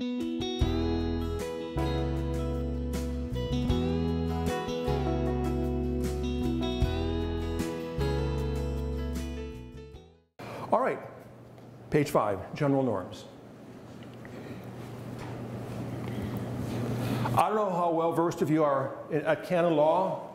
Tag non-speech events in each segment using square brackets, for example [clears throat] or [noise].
All right, page five, general norms. I don't know how well versed of you are at canon law.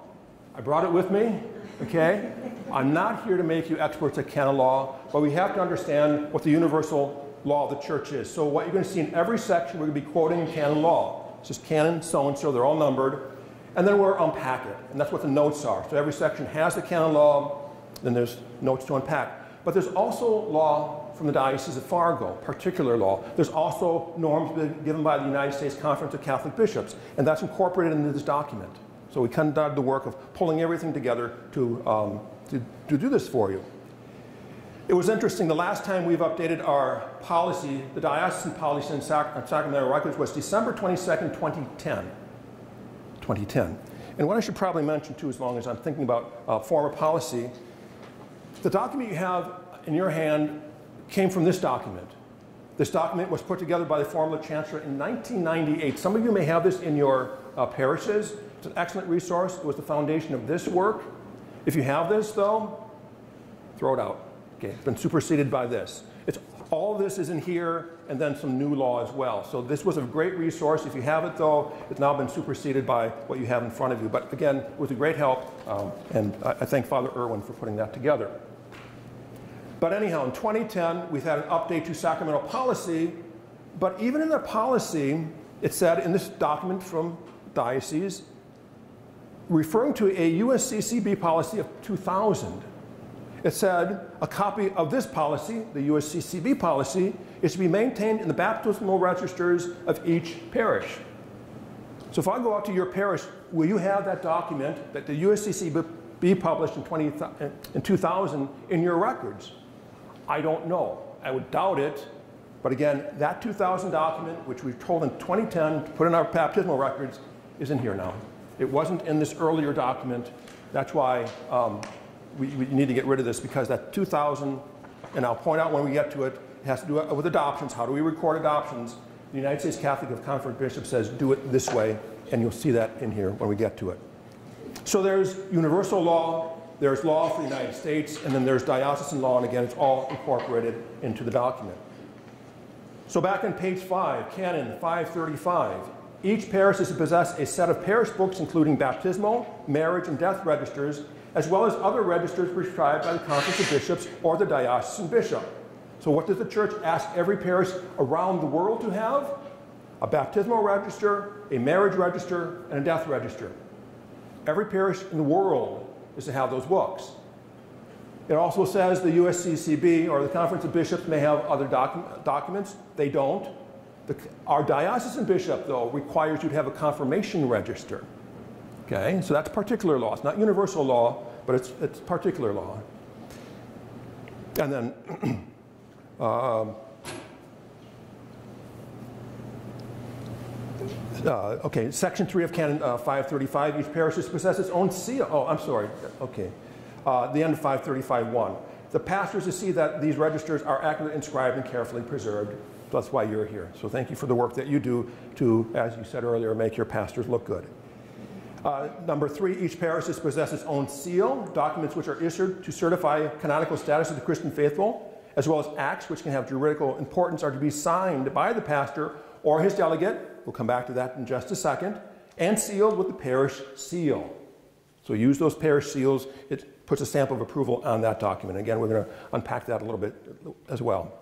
I brought it with me, okay? I'm not here to make you experts at canon law, but we have to understand what the universal law of the church is. So what you're going to see in every section, we're going to be quoting canon law. It's just canon so-and-so, they're all numbered. And then we're unpack it, and that's what the notes are. So every section has the canon law, then there's notes to unpack. But there's also law from the Diocese of Fargo, particular law. There's also norms given by the United States Conference of Catholic Bishops, and that's incorporated into this document. So we conducted the work of pulling everything together to, um, to, to do this for you. It was interesting, the last time we've updated our policy, the diocesan policy in Sac Sacramental Records was December 22nd, 2010. 2010. And what I should probably mention too, as long as I'm thinking about uh, former policy, the document you have in your hand came from this document. This document was put together by the former chancellor in 1998. Some of you may have this in your uh, parishes. It's an excellent resource. It was the foundation of this work. If you have this, though, throw it out. Okay, it's been superseded by this. It's, all this is in here, and then some new law as well. So this was a great resource. If you have it, though, it's now been superseded by what you have in front of you. But again, it was a great help, um, and I, I thank Father Irwin for putting that together. But anyhow, in 2010, we've had an update to Sacramental policy, but even in the policy, it said in this document from diocese, referring to a USCCB policy of 2000, it said a copy of this policy, the USCCB policy, is to be maintained in the baptismal registers of each parish. So if I go out to your parish, will you have that document that the USCCB published in, 20, in 2000 in your records? I don't know. I would doubt it. But again, that 2000 document, which we were told in 2010 to put in our baptismal records, is in here now. It wasn't in this earlier document. That's why um, we, we, need to get rid of this because that 2000, and I'll point out when we get to it, it has to do with adoptions. How do we record adoptions? The United States Catholic of Conference Bishops says do it this way, and you'll see that in here when we get to it. So there's universal law, there's law for the United States, and then there's diocesan law, and again, it's all incorporated into the document. So back on page 5, Canon 535, each parish is to possess a set of parish books including baptismal, marriage, and death registers as well as other registers prescribed by the Conference of Bishops or the diocesan bishop. So what does the church ask every parish around the world to have? A baptismal register, a marriage register, and a death register. Every parish in the world is to have those books. It also says the USCCB or the Conference of Bishops may have other docu documents. They don't. The, our diocesan bishop, though, requires you to have a confirmation register. Okay, so that's particular law. It's not universal law, but it's, it's particular law. And then, [clears throat] um, uh, okay, section three of Canon uh, 535, each parish is to possess its own seal. Oh, I'm sorry. Okay. Uh, the end of 535.1. The pastors to see that these registers are accurately inscribed and carefully preserved. That's why you're here. So thank you for the work that you do to, as you said earlier, make your pastors look good. Uh, number three, each parish is possess its own seal, documents which are issued to certify canonical status of the Christian faithful, as well as acts which can have juridical importance are to be signed by the pastor or his delegate. We'll come back to that in just a second. And sealed with the parish seal. So use those parish seals. It puts a stamp of approval on that document. Again, we're going to unpack that a little bit as well.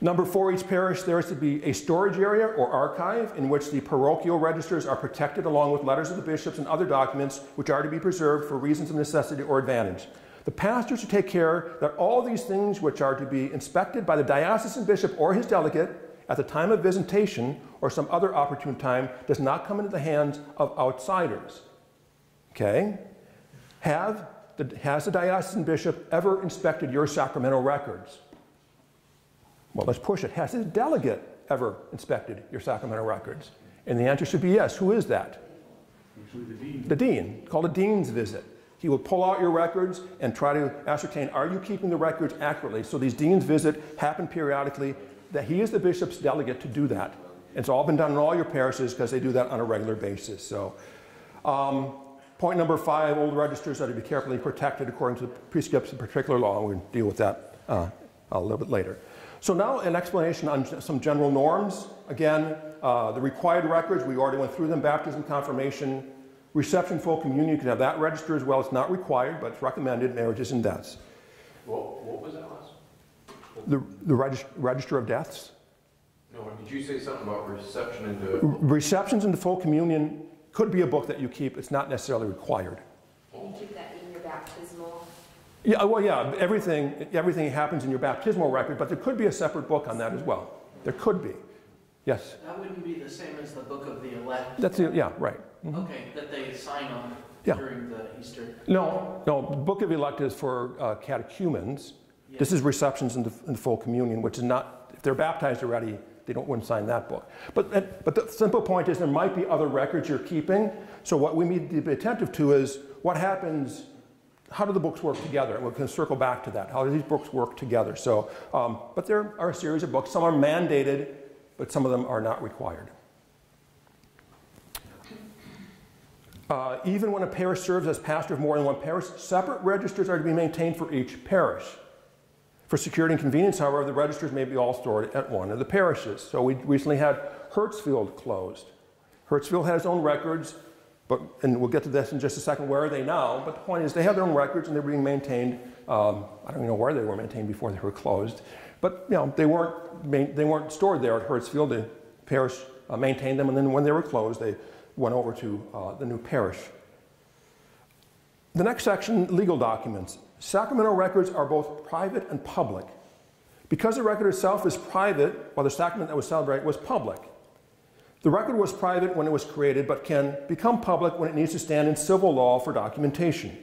Number four, each parish there is to be a storage area or archive in which the parochial registers are protected along with letters of the bishops and other documents which are to be preserved for reasons of necessity or advantage. The pastors should take care that all these things which are to be inspected by the diocesan bishop or his delegate at the time of visitation or some other opportune time does not come into the hands of outsiders. Okay? Have the, has the diocesan bishop ever inspected your sacramental records? Well, let's push it. Has a delegate ever inspected your Sacramental records? And the answer should be yes. Who is that? Usually the dean. The dean, called a dean's visit. He will pull out your records and try to ascertain, are you keeping the records accurately? So these dean's visit happen periodically. that he is the bishop's delegate to do that. It's all been done in all your parishes because they do that on a regular basis. So, um, point number five: old registers are to be carefully protected according to the precepts of particular law. We'll deal with that uh, a little bit later. So now an explanation on some general norms. Again, uh, the required records, we already went through them, baptism, confirmation, reception, full communion, you can have that register as well. It's not required, but it's recommended, marriages and deaths. What, what was that last? The, the regis register of deaths. No, did you say something about reception into? Receptions into full communion could be a book that you keep. It's not necessarily required. You keep that in your baptismal. Yeah, well, yeah, everything, everything happens in your baptismal record, but there could be a separate book on that as well. There could be. Yes. That wouldn't be the same as the book of the elect? That's the, yeah, right. Okay, that they sign on Yeah. during the Easter. No, no, Book of Elect is for uh, catechumens. This is receptions in the full communion, which is not, if they're baptized already, they don't, wouldn't sign that book. But, but the simple point is there might be other records you're keeping. So what we need to be attentive to is what happens, how do the books work together? We can circle back to that. How do these books work together? So, um, but there are a series of books. Some are mandated, but some of them are not required. Uh, even when a parish serves as pastor of more than one parish, separate registers are to be maintained for each parish. For security and convenience, however, the registers may be all stored at one of the parishes. So we recently had Hurdsfield closed. Hurdsfield has its own records, but, and we'll get to this in just a second, where are they now? But the point is they have their own records and they're being maintained. Um, I don't even know where they were maintained before they were closed. But you know, they weren't, they weren't stored there at Hurdsfield. The parish uh, maintained them, and then when they were closed, they went over to uh, the new parish. The next section, legal documents. Sacramental records are both private and public. Because the record itself is private, while the sacrament that was celebrated was public. The record was private when it was created, but can become public when it needs to stand in civil law for documentation.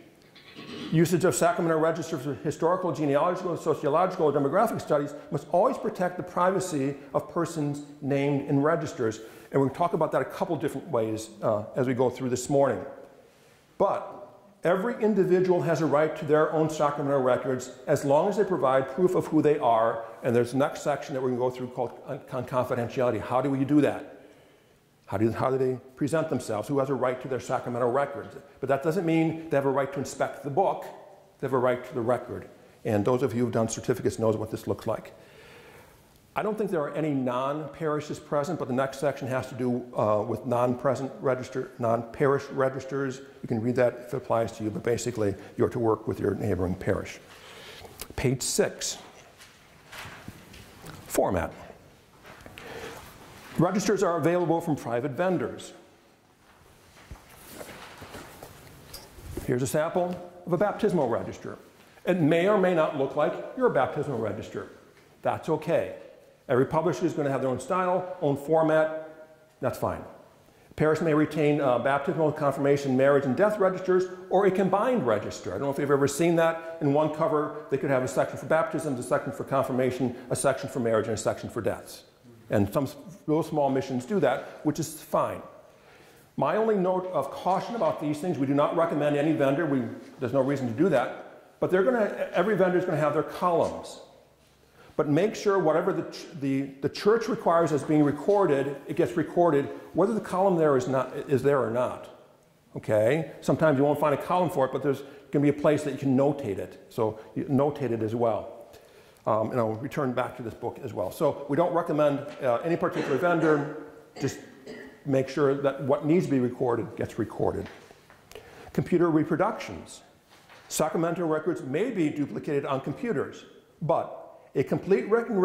Usage of Sacramental registers for historical, genealogical, sociological, or demographic studies must always protect the privacy of persons named in registers. And we're going to talk about that a couple different ways uh, as we go through this morning. But every individual has a right to their own Sacramental records as long as they provide proof of who they are. And there's the next section that we're going to go through called confidentiality. How do we do that? How do, how do they present themselves? Who has a right to their sacramental records? But that doesn't mean they have a right to inspect the book. They have a right to the record. And those of you who've done certificates knows what this looks like. I don't think there are any non-parishes present, but the next section has to do uh, with non-present register, non-parish registers. You can read that if it applies to you, but basically you're to work with your neighboring parish. Page six, format. Registers are available from private vendors. Here's a sample of a baptismal register. It may or may not look like your baptismal register. That's okay. Every publisher is going to have their own style, own format. That's fine. Parish may retain uh, baptismal, confirmation, marriage, and death registers, or a combined register. I don't know if you've ever seen that. In one cover, they could have a section for baptisms, a section for confirmation, a section for marriage, and a section for deaths. And some real small missions do that, which is fine. My only note of caution about these things, we do not recommend any vendor, we, there's no reason to do that, but they're to, every vendor is going to have their columns. But make sure whatever the, the, the church requires as being recorded, it gets recorded, whether the column there is, not, is there or not. Okay? Sometimes you won't find a column for it, but there's going to be a place that you can notate it. So you notate it as well. Um, and I'll return back to this book as well. So we don't recommend uh, any particular vendor. Just make sure that what needs to be recorded gets recorded. Computer reproductions. Sacramental records may be duplicated on computers, but a complete written,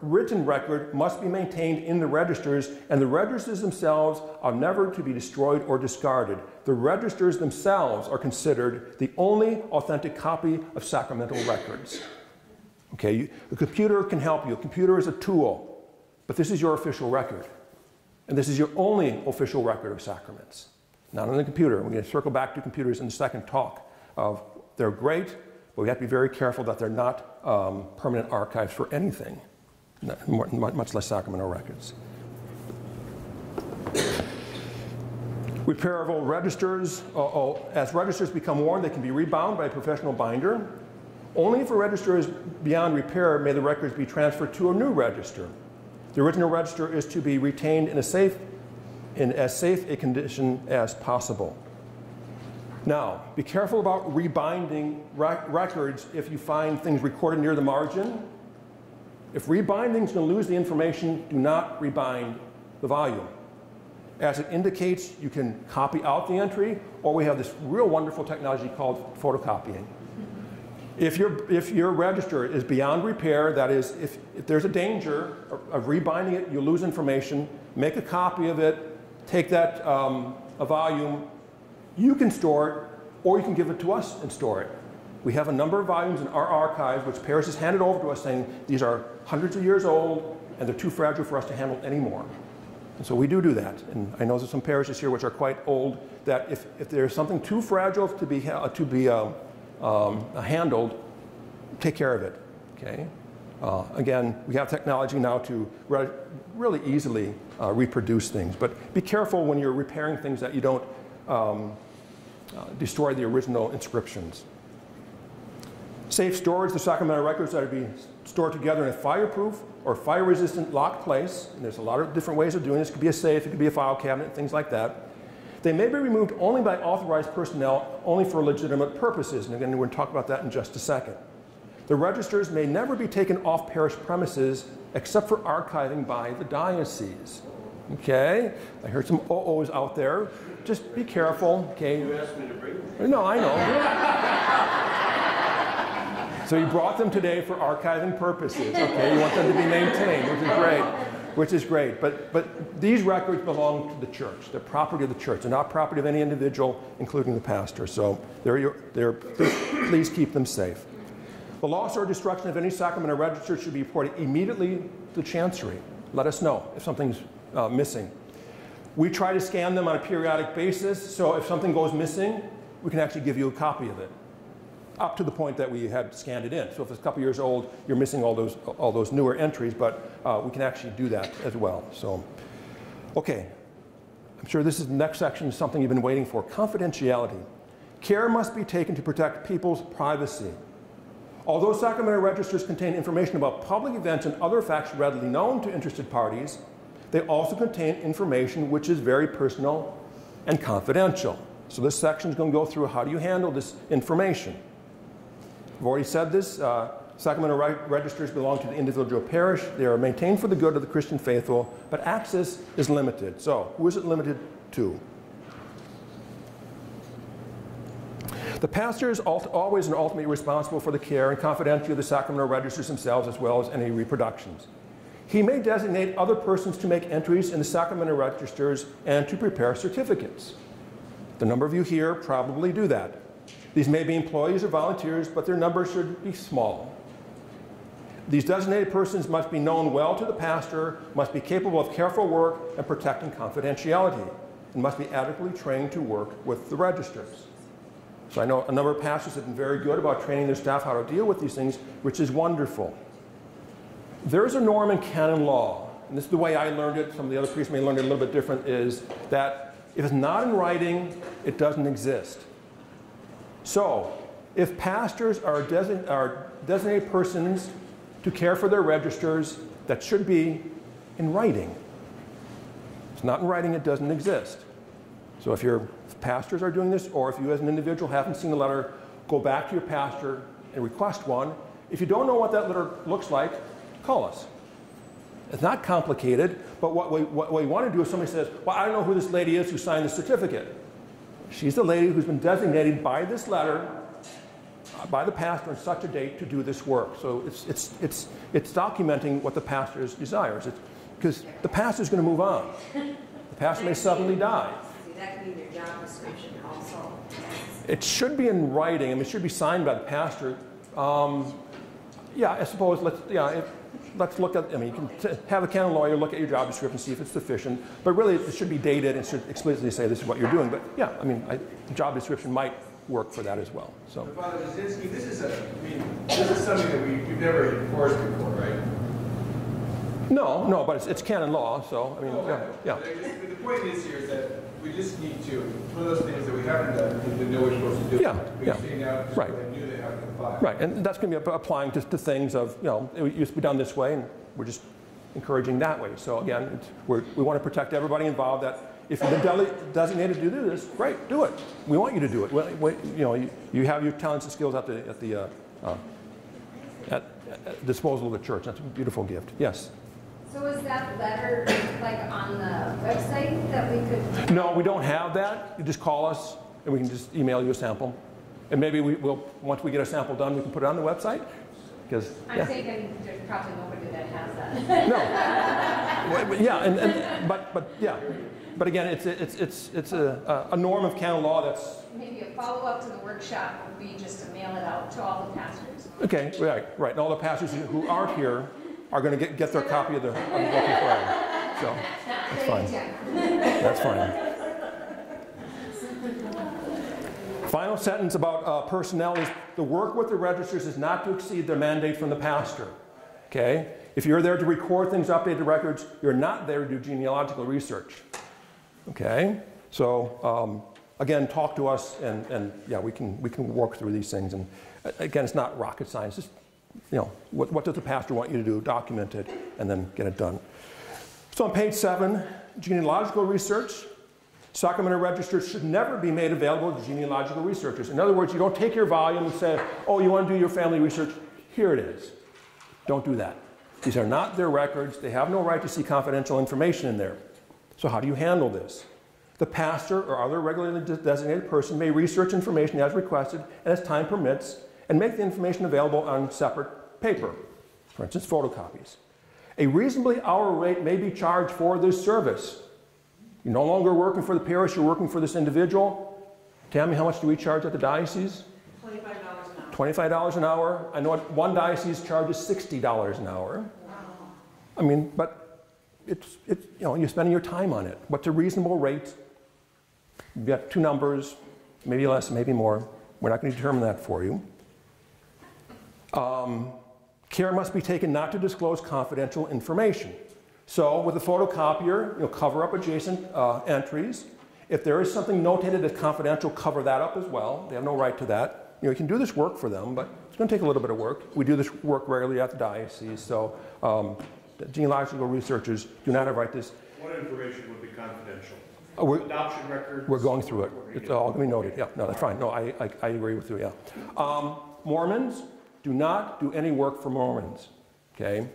written record must be maintained in the registers, and the registers themselves are never to be destroyed or discarded. The registers themselves are considered the only authentic copy of Sacramental records. Okay, a computer can help you. A computer is a tool, but this is your official record. And this is your only official record of sacraments. Not on the computer. We're going to circle back to computers in the second talk of they're great, but we have to be very careful that they're not um, permanent archives for anything, much less sacramental records. Repair of old registers. Uh, oh, as registers become worn, they can be rebound by a professional binder. Only if a register is beyond repair may the records be transferred to a new register. The original register is to be retained in safe, in as safe a condition as possible. Now, be careful about rebinding rec- records if you find things recorded near the margin. If rebinding is going to lose the information, do not rebind the volume. As it indicates, you can copy out the entry, or we have this real wonderful technology called photocopying. If your, if your register is beyond repair, that is, if, if there's a danger of, rebinding it, you lose information, make a copy of it, take that um, a volume, you can store it, or you can give it to us and store it. We have a number of volumes in our archive, which Paris has handed over to us saying these are hundreds of years old and they're too fragile for us to handle anymore. And so we do do that. And I know there's some parishes here which are quite old that if, if there's something too fragile to be, ha- to be uh, um, handled, take care of it. Okay? Uh, again, we have technology now to re- really easily uh, reproduce things, but be careful when you're repairing things that you don't um, uh, destroy the original inscriptions. Safe storage, the Sacramental records that are be stored together in a fireproof or fire-resistant locked place. And there's a lot of different ways of doing this. It could be a safe, it could be a file cabinet, things like that. They may be removed only by authorized personnel, only for legitimate purposes. And again, we're going to talk about that in just a second. The registers may never be taken off parish premises except for archiving by the diocese. Okay? I heard some oh-ohs out there. Just be careful, okay? You asked me to bring them. No, I know. so you brought them today for archiving purposes, okay? You want them to be maintained, which is great. Which is great. But, but these records belong to the church. They're property of the church. They're not property of any individual, including the pastor. So they're your, they're, please keep them safe. The loss or destruction of any sacrament or register should be reported immediately to the Chancery. Let us know if something's uh, missing. We try to scan them on a periodic basis, so if something goes missing, we can actually give you a copy of it, up to the point that we had scanned it in. So if it's a couple years old, you're missing all those, all those newer entries, but uh, we can actually do that as well. So, okay, I'm sure this is the next section something you've been waiting for, confidentiality. Care must be taken to protect people's privacy. Although Sacramental registers contain information about public events and other facts readily known to interested parties, they also contain information which is very personal and confidential. So this section is going to go through how do you handle this information. I've already said this. Uh, registers belong to the individual parish. They are maintained for the good of the Christian faithful, but access is limited. So who is it limited to? The pastor is always and ultimately responsible for the care and confidentiality of the sacramental registers themselves as well as any reproductions. He may designate other persons to make entries in the sacramental registers and to prepare certificates. The number of you here probably do that. These may be employees or volunteers, but their numbers should be small. These designated persons must be known well to the pastor, must be capable of careful work and protecting confidentiality, and must be adequately trained to work with the registers. So I know a number of pastors have been very good about training their staff how to deal with these things, which is wonderful. There's a norm in canon law, and this is the way I learned it. Some of the other priests may learn it a little bit different. Is that if it's not in writing, it doesn't exist. So, if pastors are, design, are designated persons to care for their registers, that should be in writing. It's not in writing, it doesn't exist. So if your pastors are doing this, or if you as an individual haven't seen the letter, go back to your pastor and request one. If you don't know what that letter looks like, call us. It's not complicated, but what we, what we want to do is somebody says, Well, I don't know who this lady is who signed the certificate. She's the lady who's been designated by this letter, uh, by the pastor on such a date to do this work. So it's, it's, it's, it's documenting what the pastor's desires. Because the pastor's going to move on. The pastor may suddenly die. See, that could be in your job description also. It should be in writing. I mean, it should be signed by the pastor. Um, yeah, I suppose. Let's yeah. Let's look at. I mean, you can t- have a canon lawyer look at your job description, see if it's sufficient. But really, it should be dated and should explicitly say this is what you're doing. But yeah, I mean, I, job description might work for that as well. So But Father Jasinski, this is a, I mean, this is something that we, we've never enforced before, right? no, no, but it's, it's canon law. So I mean, yeah, yeah. But I just- but the point is here is that we just need to, it's one of those things that we haven't done, we didn't know we're supposed to do. Yeah, We yeah. say now, just Right. ahead and they have to comply. Right, and that's going to be ap- applying to, to things of you know it used to be done this way, and we're just encouraging that way. So again, it's, we're, we want to protect everybody involved that if you've been dele- designated to do this, great, do it. We want you to do it. Well, wait, you know, you, you have your talents and skills at the, at the, uh, uh, at, at disposal of the church. That's a beautiful gift. Yes? So is that letter like on the website that we could, No, we don't have that. You just call us and we can just email you a sample. And maybe we will, once we get a sample done, we can put it on the website. Because, I'm yeah. thinking there's probably nobody that has that. No. [laughs] Yeah, and, and, but, but, yeah. But again, it's, it's, it's, it's a, a norm of canon law that's, Maybe a follow-up to the workshop would be just to mail it out to all the pastors. okay, right, right. And all the pastors who aren't here are going to get, get their copy of the, of the book and prayer. So, that's fine. That's fine. Final sentence about uh, personnel is the work with the registers is not to exceed their mandate from the pastor. Okay? If you're there to record things, update the records, you're not there to do genealogical research. Okay? So, um, again, talk to us and, and yeah, we can, we can work through these things. And again, it's not rocket science. Just, you know, what, what does the pastor want you to do? Document it and then get it done. So on page seven, genealogical research. Sacramental registers should never be made available to genealogical researchers. In other words, you don't take your volume and say, oh, you want to do your family research? Here it is. Don't do that. These are not their records. They have no right to see confidential information in there. So how do you handle this? The pastor or other regularly designated person may research information as requested and as time permits and make the information available on separate paper, for instance, photocopies. A reasonably hour rate may be charged for this service. You're no longer working for the parish, you're working for this individual. Tell me how much do we charge at the diocese? Twenty-five dollars an hour. $25 an hour. I know one diocese charges $60 an hour. Wow. I mean, but it's, it's, you know, you're spending your time on it. What's a reasonable rate? You've got two numbers, maybe less, maybe more. We're not going to determine that for you. Um, care must be taken not to disclose confidential information. So with a photocopier, you'll cover up adjacent uh, entries. If there is something notated as confidential, cover that up as well. They have no right to that. You know, you can do this work for them, but it's going to take a little bit of work. We do this work regularly at the diocese, so um, the genealogical researchers do not have right to this. What information would be confidential? Uh, we're, Adoption records? we're going through it. It's all going to be noted. Yeah, no, that's fine. No, I, I, I agree with you, yeah. Um, Mormons, do not do any work for Mormons, okay?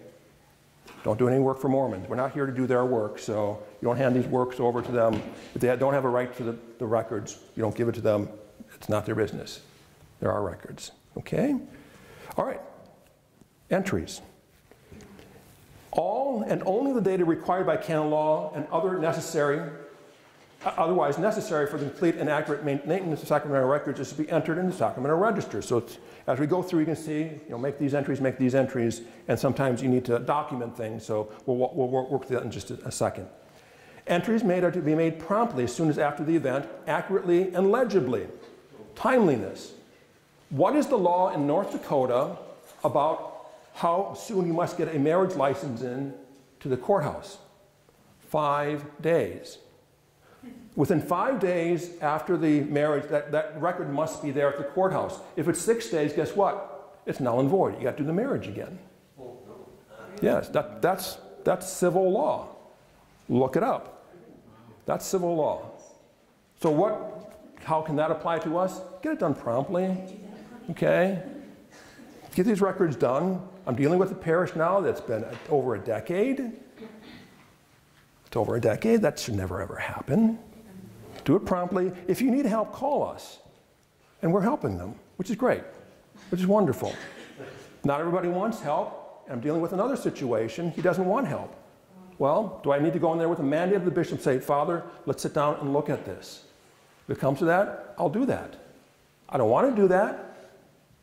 Don't do any work for Mormons. We're not here to do their work, so you don't hand these works over to them. If they don't have a right to the, the records, you don't give it to them. It's not their business. There are records, okay? All right, entries. All and only the data required by canon law and other necessary uh, otherwise necessary for the complete and accurate maintenance of Sacramental records is to be entered in the Sacramental register. So it's, as we go through, you can see, you know, make these entries, make these entries, and sometimes you need to document things. So we'll, we'll work, through that in just a, a second. Entries made are to be made promptly as soon as after the event, accurately and legibly. Timeliness. What is the law in North Dakota about how soon you must get a marriage license in to the courthouse? Five days. Within five days after the marriage, that, that record must be there at the courthouse. If it's six days, guess what? It's null and void. You got to do the marriage again. Yes, that, that's, that's civil law. Look it up. That's civil law. So what, how can that apply to us? Get it done promptly. Okay? Get these records done. I'm dealing with a parish now that's been over a decade. It's over a decade. That should never ever happen. Do it promptly. If you need help, call us. And we're helping them, which is great, which is wonderful. Not everybody wants help. I'm dealing with another situation. He doesn't want help. Well, do I need to go in there with a mandate of the bishop and say, Father, let's sit down and look at this? If it comes to that, I'll do that. I don't want to do that,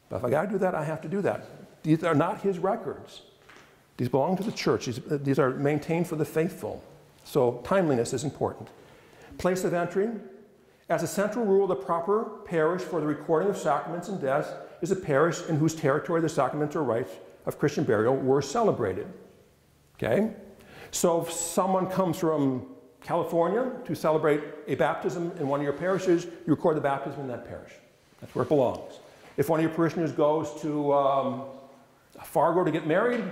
but if I got to do that, I have to do that. These are not his records. These belong to the church. These, these are maintained for the faithful. So timeliness is important. Place of entry. As a central rule, the proper parish for the recording of sacraments and deaths is a parish in whose territory the sacramental rites of Christian burial were celebrated. Okay? So if someone comes from California to celebrate a baptism in one of your parishes, you record the baptism in that parish. That's where it belongs. If one of your parishioners goes to um, Fargo to get married,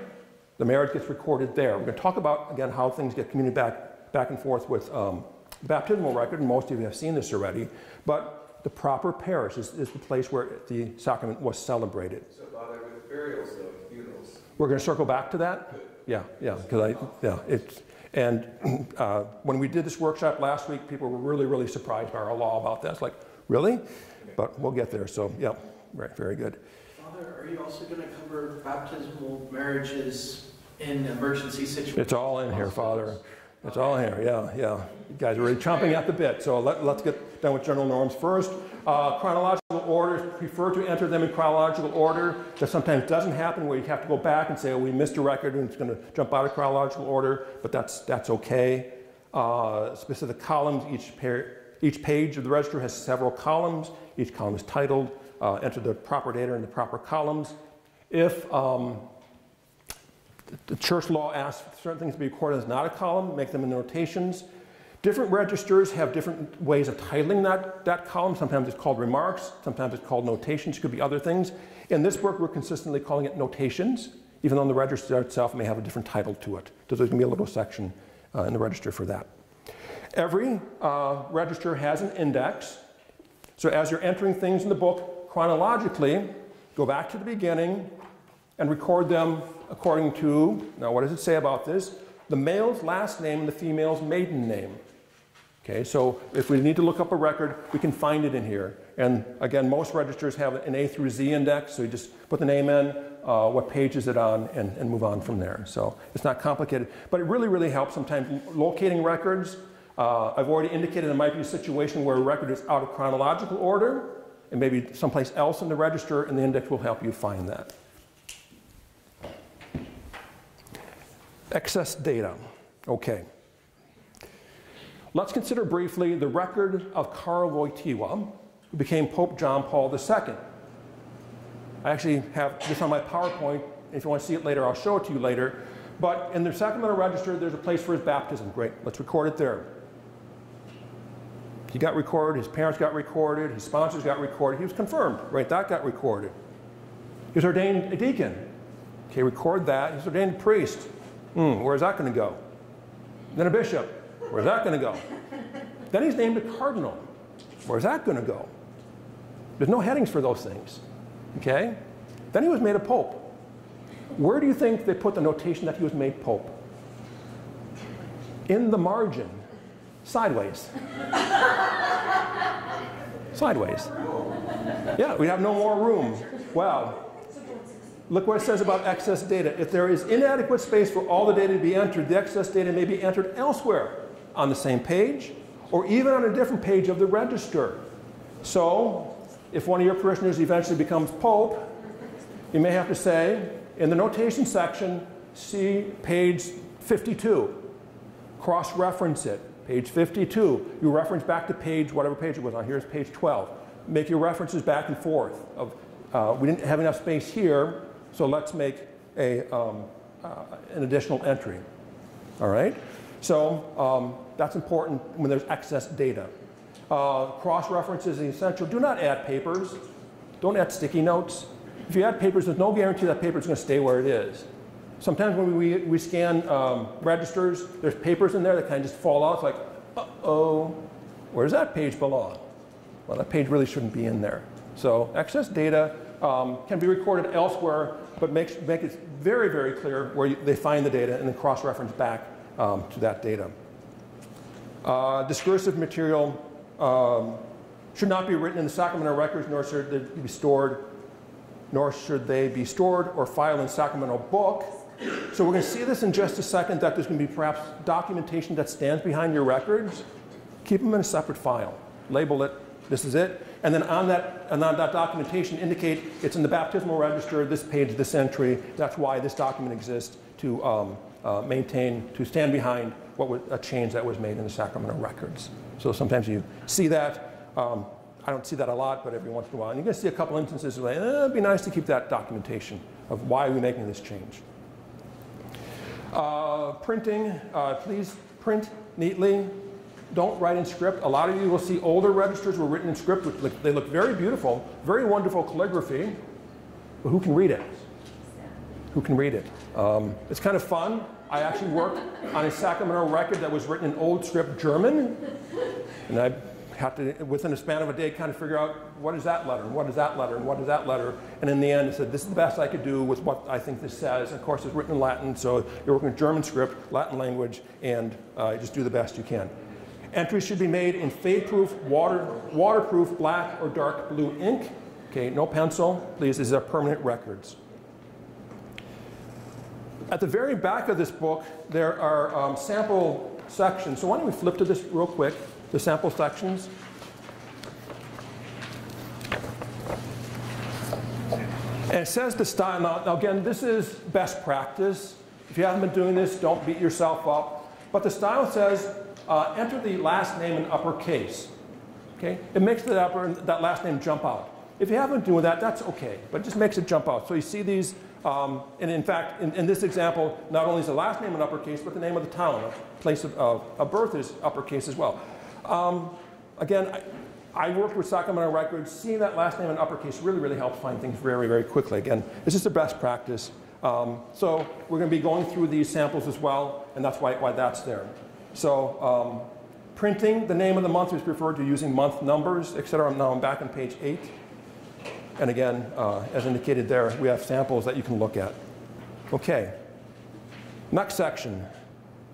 The marriage gets recorded there. We're going to talk about, again, how things get communicated back, back and forth with um, baptismal record, and most of you have seen this already. But the proper parish is, is the place where the sacrament was celebrated. So Father, with burials though, funerals. We're going to circle back to that? Yeah, yeah, because I, yeah, it's, and [clears throat] uh, when we did this workshop last week, people were really, really surprised by our law about that. It's like, really? But we'll get there, so, yeah, right, very good. Father, are you also going to cover baptismal marriages in emergency situations? It's all in here, Father. It's all here, yeah, yeah. You guys are really chomping at the bit, so let, let's get done with general norms first. Uh, chronological orders, prefer to enter them in chronological order. That sometimes doesn't happen where you have to go back and say, oh, we missed a record and it's going to jump out of chronological order, but that's, that's okay. Uh, specific columns, each, pair, each page of the register has several columns. Each column is titled. Uh, enter the proper data in the proper columns. If um, the church law asks certain things to be recorded as not a column, make them in notations. Different registers have different ways of titling that, that column. Sometimes it's called remarks, sometimes it's called notations, it could be other things. In this work, we're consistently calling it notations, even though the register itself may have a different title to it. So there's going to be a little section uh, in the register for that. Every uh, register has an index. So as you're entering things in the book chronologically, go back to the beginning and record them according to, now what does it say about this? The male's last name and the female's maiden name. Okay, so if we need to look up a record, we can find it in here. And again, most registers have an A through Z index, so you just put the name in, uh, what page is it on, and, and move on from there. So it's not complicated, but it really, really helps sometimes locating records. Uh, I've already indicated there might be a situation where a record is out of chronological order, and maybe someplace else in the register, and the index will help you find that. Excess data. Okay. Let's consider briefly the record of Karl Wojtyła, who became Pope John Paul II. I actually have this on my PowerPoint. If you want to see it later, I'll show it to you later. But in the Sacramental Register, there's a place for his baptism. Great, let's record it there. He got recorded, his parents got recorded, his sponsors got recorded. He was confirmed, right? That got recorded. He was ordained a deacon. Okay, record that. He was ordained a priest. Hmm, where's that going to go? Then a bishop. Where's that going to go? then he's named a cardinal. Where's that going to go? There's no headings for those things. Okay? Then he was made a pope. Where do you think they put the notation that he was made pope? In the margin, sideways. sideways. Yeah, we have no more room. Well, Look what it says about excess data. If there is inadequate space for all the data to be entered, the excess data may be entered elsewhere on the same page or even on a different page of the register. So, if one of your parishioners eventually becomes Pope, you may have to say, in the notation section, see page 52. Cross reference it. Page 52. You reference back to page, whatever page it was on. Here's page 12. Make your references back and forth. Of, uh, we didn't have enough space here, so let's make a, um, uh, an additional entry. All right? So um, that's important when there's excess data. Uh, Cross-reference is essential. Do not add papers. Don't add sticky notes. If you add papers, there's no guarantee that paper is going to stay where it is. Sometimes when we, we scan um, registers, there's papers in there that kind of just fall off like, uh-oh, where does that page belong? Well, that page really shouldn't be in there. So excess data um, can be recorded elsewhere, but make, make it very, very clear where you, they find the data and then cross-reference back um, to that data. Uh, discursive material um, should not be written in the Sacramental records, nor should they be stored, nor should they be stored or filed in Sacramental book. So we're going to see this in just a second, that there's going to be perhaps documentation that stands behind your records. Keep them in a separate file. Label it, this is it. And then on that, and on that documentation indicate it's in the baptismal register, this page, this entry. That's why this document exists to um, uh, maintain, to stand behind what was a change that was made in the sacramental records. So sometimes you see that. Um, I don't see that a lot, but every once in a while. And you're going to see a couple instances where eh, it'd be nice to keep that documentation of why we're making this change. Uh, printing, uh, please print neatly, don't write in script. A lot of you will see older registers were written in script, which look, they look very beautiful, very wonderful calligraphy, but who can read it? who can read it. Um, it's kind of fun. I actually worked on a Sacramental record that was written in Old Script German, and I had to, within a span of a day, kind of figure out what is that letter, and what is that letter, and what is that letter. And in the end, I said, this is the best I could do with what I think this says. And of course, it's written in Latin, so you're working with German script, Latin language, and uh, just do the best you can. Entries should be made in fade-proof, water, waterproof black or dark blue ink. Okay, no pencil. Please, these are permanent records. At the very back of this book, there are um, sample sections. So why don't we flip to this real quick, the sample sections. And it says the style. Now, now, again, this is best practice. If you haven't been doing this, don't beat yourself up. But the style says uh, enter the last name in uppercase. Okay? It makes that, upper, that last name jump out. If you haven't doing that, that's okay. But it just makes it jump out. So you see these, um, and in fact, in, in, this example, not only is the last name in uppercase, but the name of the town, place of, of, of birth is uppercase as well. Um, again, I, I worked with Sacramental Records. Seeing that last name in uppercase really, really helps find things very, very quickly. Again, it's just a best practice. Um, so we're going to be going through these samples as well, and that's why, why that's there. So um, printing the name of the month is referred to using month numbers, et cetera. Now I'm back on page eight. And again, uh, as indicated there, we have samples that you can look at. Okay. Next section.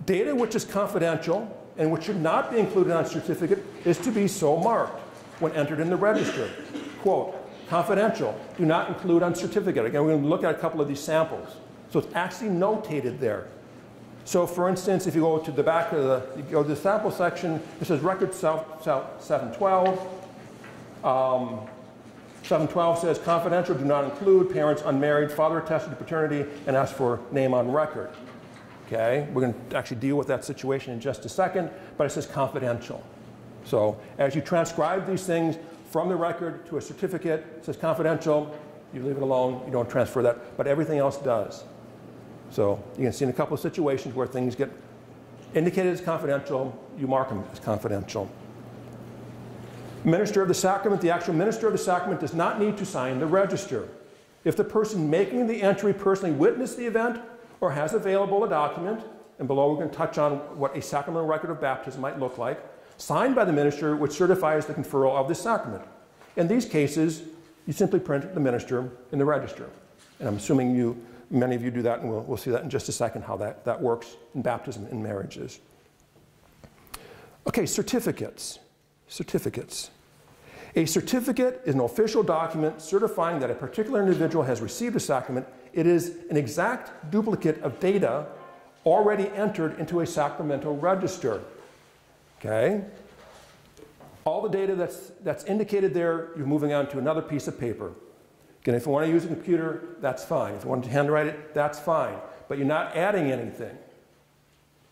Data which is confidential and which should not be included on a certificate is to be so marked when entered in the register. Quote, confidential, do not include on certificate. Again, we're going to look at a couple of these samples. So it's actually notated there. So for instance, if you go to the back of the, you go to the sample section, it says record 712. Um, 712 says confidential, do not include parents unmarried, father attested to paternity, and ask for name on record. Okay, we're going to actually deal with that situation in just a second, but it says confidential. So as you transcribe these things from the record to a certificate, it says confidential, you leave it alone, you don't transfer that, but everything else does. So you can see in a couple of situations where things get indicated as confidential, you mark them as confidential. Minister of the sacrament, the actual minister of the sacrament does not need to sign the register. If the person making the entry personally witnessed the event or has available a document, and below we're going to touch on what a sacramental record of baptism might look like, signed by the minister which certifies the conferral of the sacrament. In these cases, you simply print the minister in the register. And I'm assuming you, many of you do that, and we'll, we'll see that in just a second how that, that works in baptism and marriages. Okay, certificates certificates. A certificate is an official document certifying that a particular individual has received a sacrament. It is an exact duplicate of data already entered into a sacramental register. Okay? All the data that's, that's indicated there, you're moving on to another piece of paper. Again, if you want to use a computer, that's fine. If you want to handwrite it, that's fine. But you're not adding anything.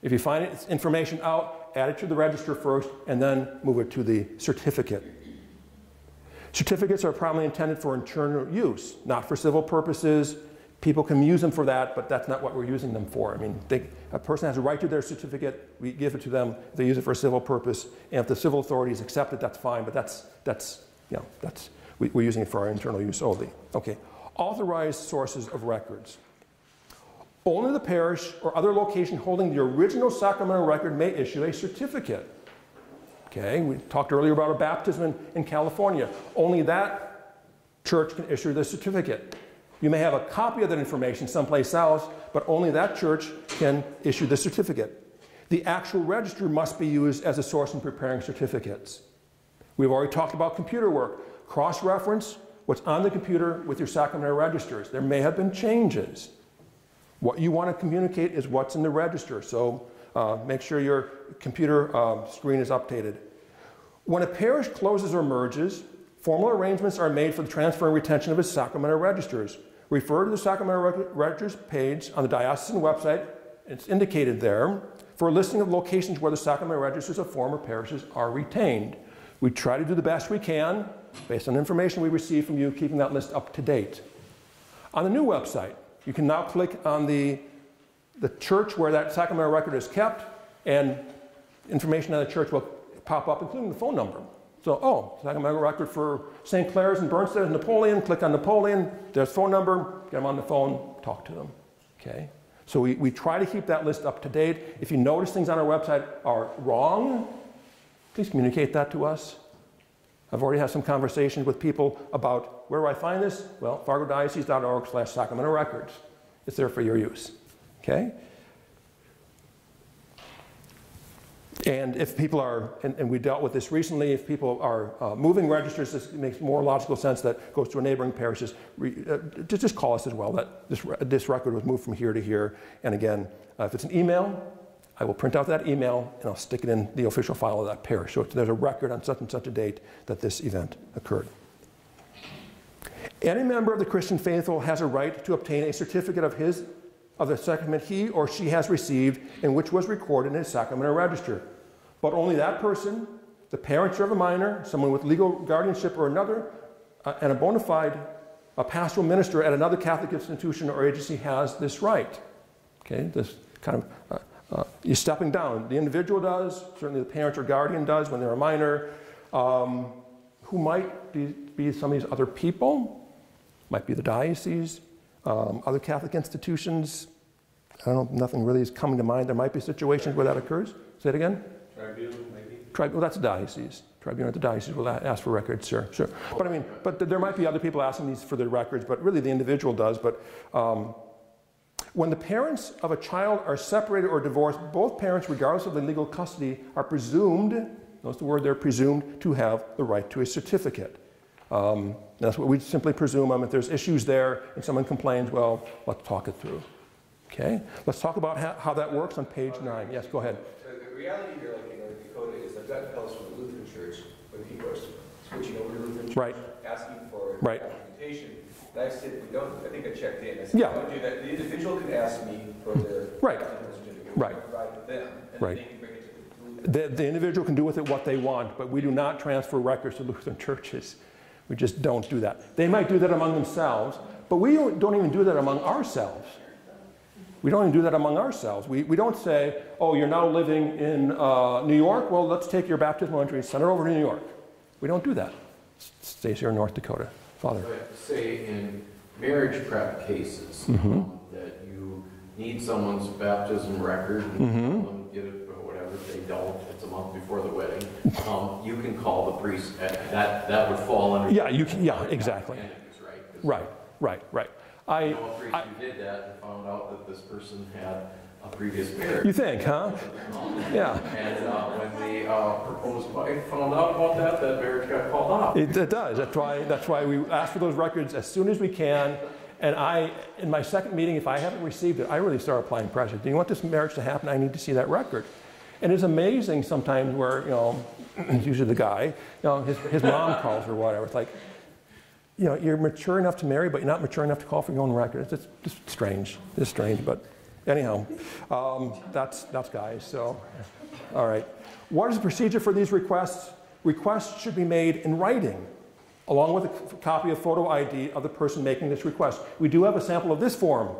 If you find information out, add it to the register first, and then move it to the certificate. Certificates are primarily intended for internal use, not for civil purposes. People can use them for that, but that's not what we're using them for. I mean, they, a person has a right to their certificate. We give it to them. They use it for a civil purpose, and if the civil authorities accept it, that's fine. But that's that's you know that's we, we're using it for our internal use only. Okay. Authorized sources of records. Only the parish or other location holding the original sacramental record may issue a certificate. Okay, we talked earlier about a baptism in, in California. Only that church can issue the certificate. You may have a copy of that information someplace else, but only that church can issue the certificate. The actual register must be used as a source in preparing certificates. We've already talked about computer work. Cross reference what's on the computer with your sacramental registers. There may have been changes. What you want to communicate is what's in the register, so uh, make sure your computer uh, screen is updated. When a parish closes or merges, formal arrangements are made for the transfer and retention of its sacramental registers. Refer to the sacramental registers page on the diocesan website, it's indicated there, for a listing of locations where the sacramental registers of former parishes are retained. We try to do the best we can based on information we receive from you, keeping that list up to date. On the new website, you can now click on the, the church where that sacramental record is kept, and information on the church will pop up, including the phone number. So, oh, sacramental record for St. Clair's and Burnstad, Napoleon, click on Napoleon, there's phone number, get them on the phone, talk to them, okay? So we, we try to keep that list up to date. If you notice things on our website are wrong, please communicate that to us. I've already had some conversations with people about where do I find this? Well, fargodiocese.org slash Sacramental Records. It's there for your use, okay? And if people are, and, and we dealt with this recently, if people are uh, moving registers, this makes more logical sense that goes to a neighboring parishes. Re, uh, just, just call us as well that this, this record was moved from here to here. And again, uh, if it's an email, I will print out that email and I'll stick it in the official file of that parish. So there's a record on such and such a date that this event occurred. Any member of the Christian faithful has a right to obtain a certificate of his of the sacrament he or she has received and which was recorded in his sacramental register. But only that person, the parents of a minor, someone with legal guardianship or another, uh, and a bona fide a pastoral minister at another Catholic institution or agency has this right. Okay, this kind of, uh, uh, you're stepping down. The individual does, certainly the parent or guardian does when they're a minor. Um, who might be, be some of these other people? Might be the diocese, um, other Catholic institutions. I don't know, nothing really is coming to mind. There might be situations where that occurs. Say it again. Tribunal, maybe? Tribe, well, that's the diocese. Tribunal at the diocese will ask for records, sure, sure. But I mean, but th- there might be other people asking these for their records, but really the individual does. But um, when the parents of a child are separated or divorced, both parents, regardless of the legal custody, are presumed, notice the word they're presumed, to have the right to a certificate. Um, that's what we simply presume them. If there's issues there and someone complains, well, let's talk it through. Okay? Let's talk about how, how that works on page nine. Yes, go ahead. The the reality here, like in North Dakota, is that that calls from the Lutheran Church when people are switching over to Lutheran Church. Right. Asking for Right. documentation. And I said, we don't, I think I checked in. I said, Yeah. don't do that. The individual can ask me for their. [laughs] Right. certificate. We Right. Provide to them. And Right. they can bring it to the Lutheran. The, the individual can do with it what they want, but we do not transfer records to Lutheran [laughs] churches. We just don't do that. They might do that among themselves, but we don't, don't even do that among ourselves. We don't even do that among ourselves. We, we don't say, oh, you're now living in uh, New York? Well, let's take your baptismal entry and send it over to New York. We don't do that. It stays here in North Dakota. Father. But say in marriage prep cases, Mm-hmm. um, that you need someone's baptism record and tell them get it or whatever, they don't, it's a month before the wedding, um, you can call the priest, that, that would fall under. Yeah, you can, yeah, exactly. Right? Right, right, right. I I, know a priest I- who did that and found out that this person had a previous marriage. you think, huh? Yeah. And uh, when the uh, proposed wife found out about that, that marriage got called off. It, it does. That's why, that's why we ask for those records as soon as we can. And I, in my second meeting, if I haven't received it, I really start applying pressure. Do you want this marriage to happen? I need to see that record. And it's amazing sometimes where, you know, [clears throat] usually the guy, you know, his, his mom calls or whatever. It's like, you know, you're mature enough to marry, but you're not mature enough to call for your own record. It's just, just strange. It's strange, but anyhow, um, that's, that's guys, so, all right. What is the procedure for these requests? Requests should be made in writing, along with a copy of photo ID of the person making this request. We do have a sample of this form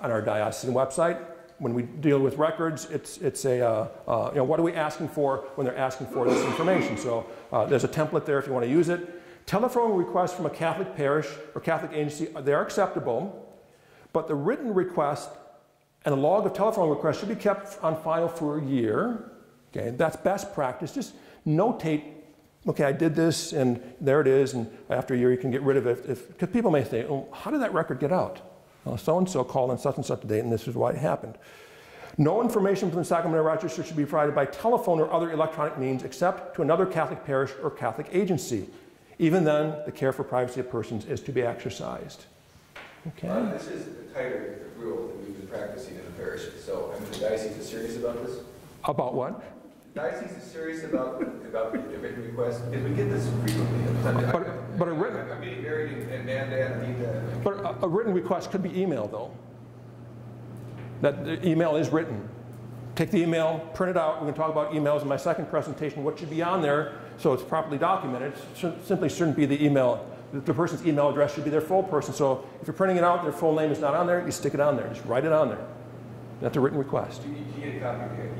on our diocesan website. When we deal with records, it's, it's a, uh, uh, you know, what are we asking for when they're asking for this information? So uh, there's a template there if you want to use it. Telephone requests from a Catholic parish or Catholic agency, they're acceptable, but the written request and a log of telephone requests should be kept on file for a year. Okay, that's best practice. Just notate, okay, I did this and there it is, and after a year you can get rid of it. Because people may say, oh, how did that record get out? Well, so and so called on such and such a date, and this is why it happened. No information from the Sacramental Register should be provided by telephone or other electronic means except to another Catholic parish or Catholic agency. Even then, the care for privacy of persons is to be exercised. Okay? Uh, This is a tighter rule that we've been practicing in the parish. So, I mean, the diocese is serious about this? About what? The Diocese is serious about, about the written request, because we get this frequently. I- But- but a written- I'm getting married in in Mandan, I need to, But a, a written request could be emailed, though. That the email is written. Take the email, print it out. We're going to talk about emails in my second presentation. What should be on there so it's properly documented? It should- simply shouldn't be the email. The, the person's email address should be their full person. So if you're printing it out, their full name is not on there. You stick it on there. Just write it on there. That's a written request. you you get a copy of the ID.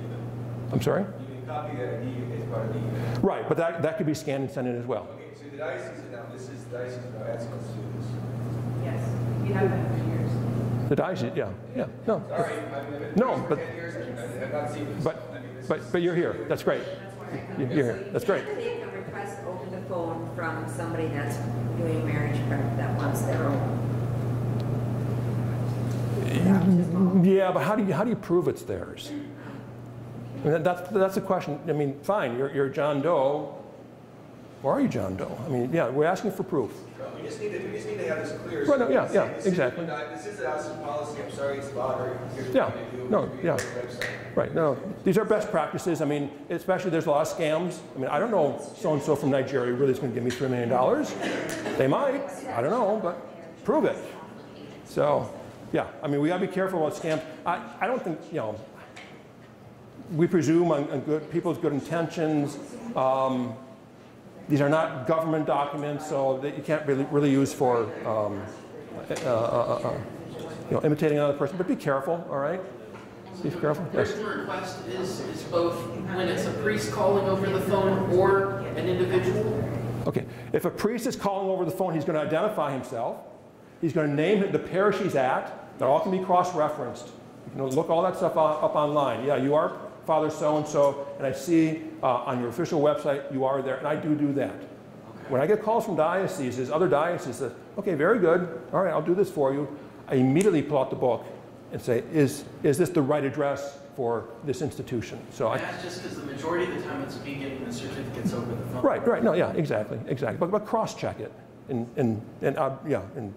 I'm sorry. You get a copy of that ID as part of the email. Right, but that, that could be scanned and sent in as well. Okay, so the diocese, is now, this is, the diocese now asking us to do this. Yes, we have been for years. The diocese, yeah, yeah, no. Sorry, I've No, but- 10 years, I've not seen this. But, I mean, this but, but you're here, that's great. You're here, that's great. They can request over the phone from somebody that's doing marriage prep that wants their own. Yeah, but how do you, how do you prove it's theirs? I mean, that's, that's the question. I mean, fine, you're, you're John Doe. Or are you John Doe? I mean, yeah, we're asking for proof. We just need to, we just need to have this clear. Right, no, yeah, yeah, this is exactly. not- This is our policy, I'm sorry, it's. Here's Yeah, gonna no, yeah. read the website. Right, no, these are best practices. I mean, especially there's a lot of scams. I mean, I don't know so-and-so from Nigeria really is going to give me $3 million. They might, I don't know, but prove it. So, yeah, I mean, we got to be careful about scams. I, I don't think, you know, we presume on, on good, people's good intentions. Um, these are not government documents, so that you can't really, really use for, um, uh, uh, uh, uh, you know, imitating another person. But be careful, all right? Be careful. Yes. Written request is, is both when it's a priest calling over the phone or an individual. Okay, if a priest is calling over the phone, he's going to identify himself. He's going to name the parish he's at. That all can be cross-referenced. You can look all that stuff up up online. Yeah, you are Father so-and-so, and I see uh, on your official website you are there, and I do do that. When I get calls from dioceses, other dioceses, that, okay, very good, all right, I'll do this for you. I immediately pull out the book and say, is, is this the right address for this institution? So I, That's just because the majority of the time it's me getting the certificates over the phone. Right, right, no, yeah, exactly, exactly. But, but cross-check it, and, and, and, uh, yeah, and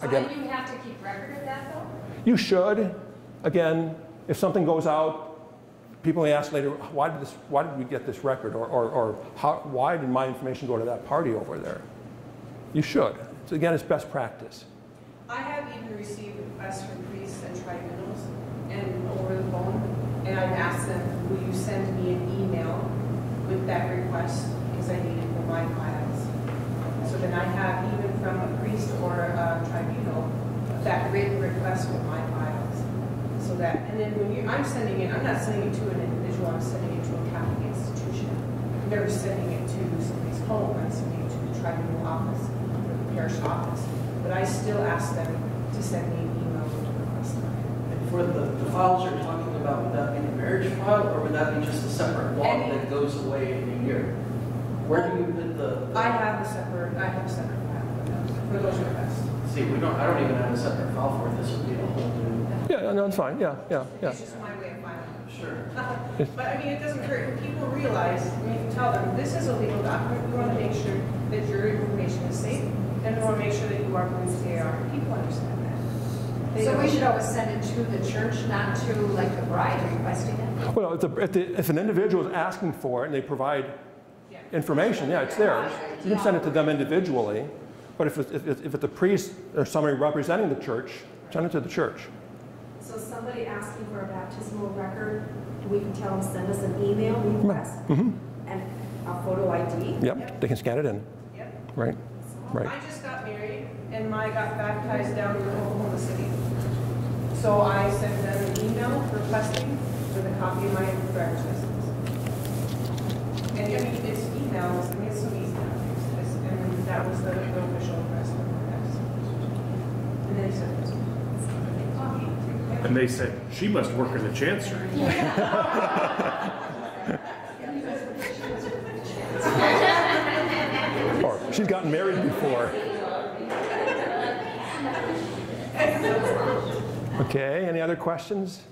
So again, then you have to keep record of that though? you should, again, if something goes out, people may ask later, why did this, why did we get this record? Or, or, or how, why did my information go to that party over there? You should. So again, it's best practice. I have even received requests from priests and tribunals and over the phone, and I've asked them, will you send me an email with that request, because I need it for my files. So then I have even from a priest or a tribunal, that written request with my files. So that, and then when you, I'm sending it, I'm not sending it to an individual, I'm sending it to a Catholic institution. I'm never sending it to somebody's home, I'm sending it to the tribunal office, or the parish office. But I still ask them to send me an email with the request. And for the, the files you're talking about, would that be the marriage file, or would that be just a separate log Any- that goes away in a year? Where do you put the? the- I have a separate, I have a separate file for those, requests. See, we don't, I don't even have a separate file for it, this would be a whole Yeah, no, it's fine, yeah, yeah, yeah. It's just my way of filing. sure. [laughs] But I mean, it doesn't hurt, when people realize, when you tell them, this is a legal document, we want to make sure that your information is safe, and we want to make sure that you are going to CAR, people understand that. They So we should always send it to the church, not to like the bride requesting it? Well, if, the, if, the, if an individual is asking for it and they provide Yeah. information, yeah, it's theirs. You can send it to them individually, but if it's, if if it's a priest or somebody representing the church, send it to the church. So somebody asking for a baptismal record, we can tell them, send us an email request Mm-hmm. and a photo ID? Yep, they can scan it in, Yep. right, right. I just got married, and my got baptized down in Oklahoma City. So I sent them an email requesting with a copy of my driver's license. And I mean, it's emails, I mean, it's so easy nowadays, and that was the the official request from the guys. And then he said, And they said, she must work in the chancery. [laughs] Or she's gotten married before. Okay, any other questions?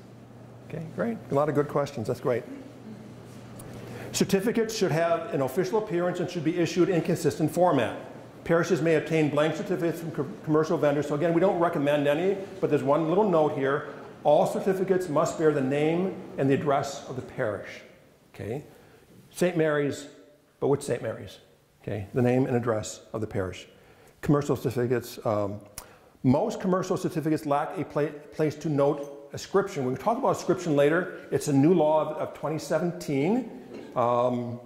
Okay, great. A lot of good questions. That's great. Certificates should have an official appearance and should be issued in consistent format. Parishes may obtain blank certificates from commercial vendors. So again, we don't recommend any, but there's one little note here. All certificates must bear the name and the address of the parish. Okay? St. Mary's, but which St. Mary's? Okay, the name and address of the parish. Commercial certificates, um, most commercial certificates lack a pla- place to note ascription. We can talk about ascription later. It's a new law of, of 2017, um,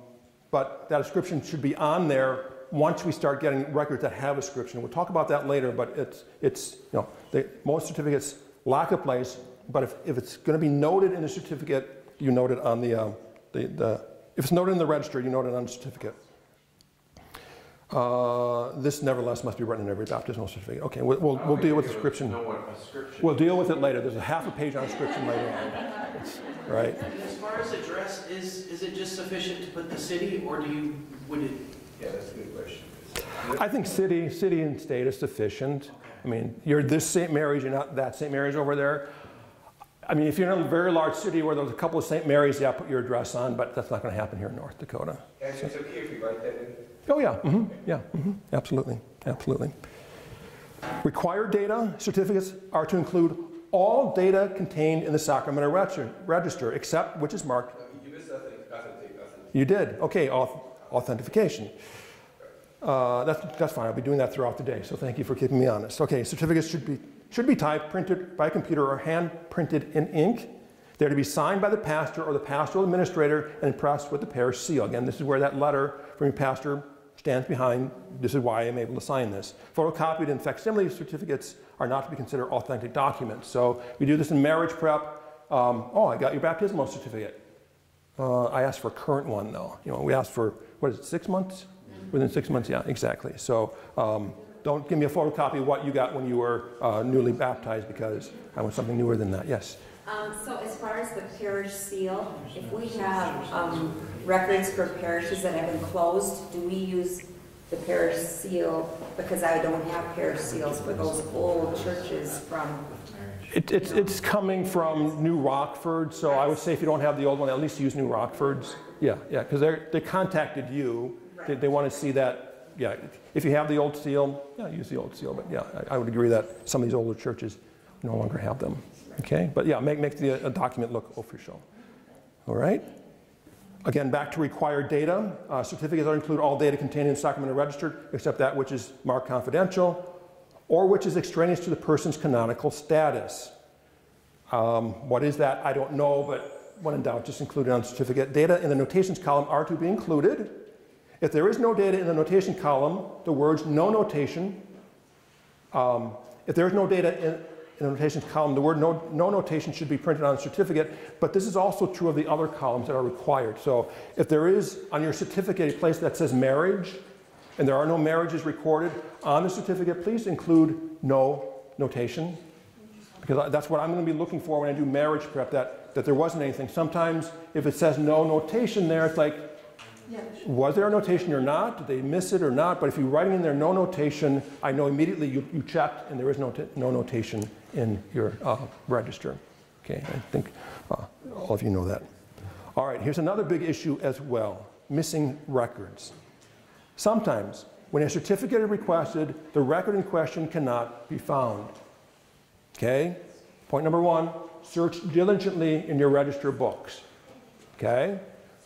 but that ascription should be on there once we start getting records that have ascription. We'll talk about that later, but it's, it's you know, they, most certificates lack a place, but if, if it's going to be noted in a certificate, you note it on the, um, the, the, if it's noted in the register, you note it on the certificate. Uh, This nevertheless must be written in every baptismal certificate. Okay, we'll, we'll, we'll deal with I don't ascription. know what a scripture. We'll deal with it later. There's a half a page on ascription later on. It's- [laughs] Right? And as far as address, is, is it just sufficient to put the city, or do you, would it, Yeah, that's a good question. I think city, city and state is sufficient. I mean, you're this St. Mary's, you're not that St. Mary's over there. I mean, if you're in a very large city where there's a couple of St. Mary's, yeah, put your address on, but that's not going to happen here in North Dakota. And it's okay if we write that in? Oh, yeah, hmm yeah, hmm absolutely, absolutely. Required data certificates are to include all data contained in the Sacramental Register, register except which is marked. You missed authentic, authentic, authentic. You did, okay, auth- authentication. Uh, that's, that's fine, I'll be doing that throughout the day, so thank you for keeping me honest. Okay, certificates should be, should be typed, printed by computer, or hand printed in ink. They're to be signed by the pastor or the pastoral administrator and impressed with the parish seal. Again, this is where that letter from your pastor stands behind. This is why I'm able to sign this. Photocopied and facsimile certificates are not to be considered authentic documents. So we do this in marriage prep. Um, oh, I got your baptismal certificate. Uh, I asked for a current one though. You know, we asked for, what is it, six months? Within six months, yeah, exactly. So um, don't give me a photocopy of what you got when you were uh, newly baptized because I want something newer than that. Yes. Um, so as far as the parish seal, if we have, um, records for parishes that have been closed, do we use the parish seal? Because I don't have parish seals for those old churches from, It, it's, it's coming from New Rockford, so I would say if you don't have the old one, at least use New Rockford's. Yeah, yeah, because they they contacted you. They, they want to see that. Yeah, if you have the old seal, yeah, use the old seal. But yeah, I, I would agree that some of these older churches no longer have them. Okay, but yeah, make, make the uh, document look official. All right? Again, back to required data. Uh, certificates are include all data contained in the Sacramental Register except that which is marked confidential or which is extraneous to the person's canonical status. Um, what is that? I don't know, but when in doubt, just include it on certificate. Data in the notations column are to be included. If there is no data in the notation column, the words no notation, um, if there is no data in, in the notation column, the word no, no notation should be printed on the certificate, but this is also true of the other columns that are required. So if there is on your certificate a place that says marriage, and there are no marriages recorded on the certificate, please include no notation. Because that's what I'm going to be looking for when I do marriage prep, that, that there wasn't anything. Sometimes if it says no notation there, it's like, was there a notation or not? Did they miss it or not? But if you're writing in there no notation, I know immediately you, you checked and there is no, no notation in your uh, register. Okay, I think uh, all of you know that. All right, here's another big issue as well missing records. Sometimes, when a certificate is requested, the record in question cannot be found. Okay? Point number one search diligently in your register books. Okay?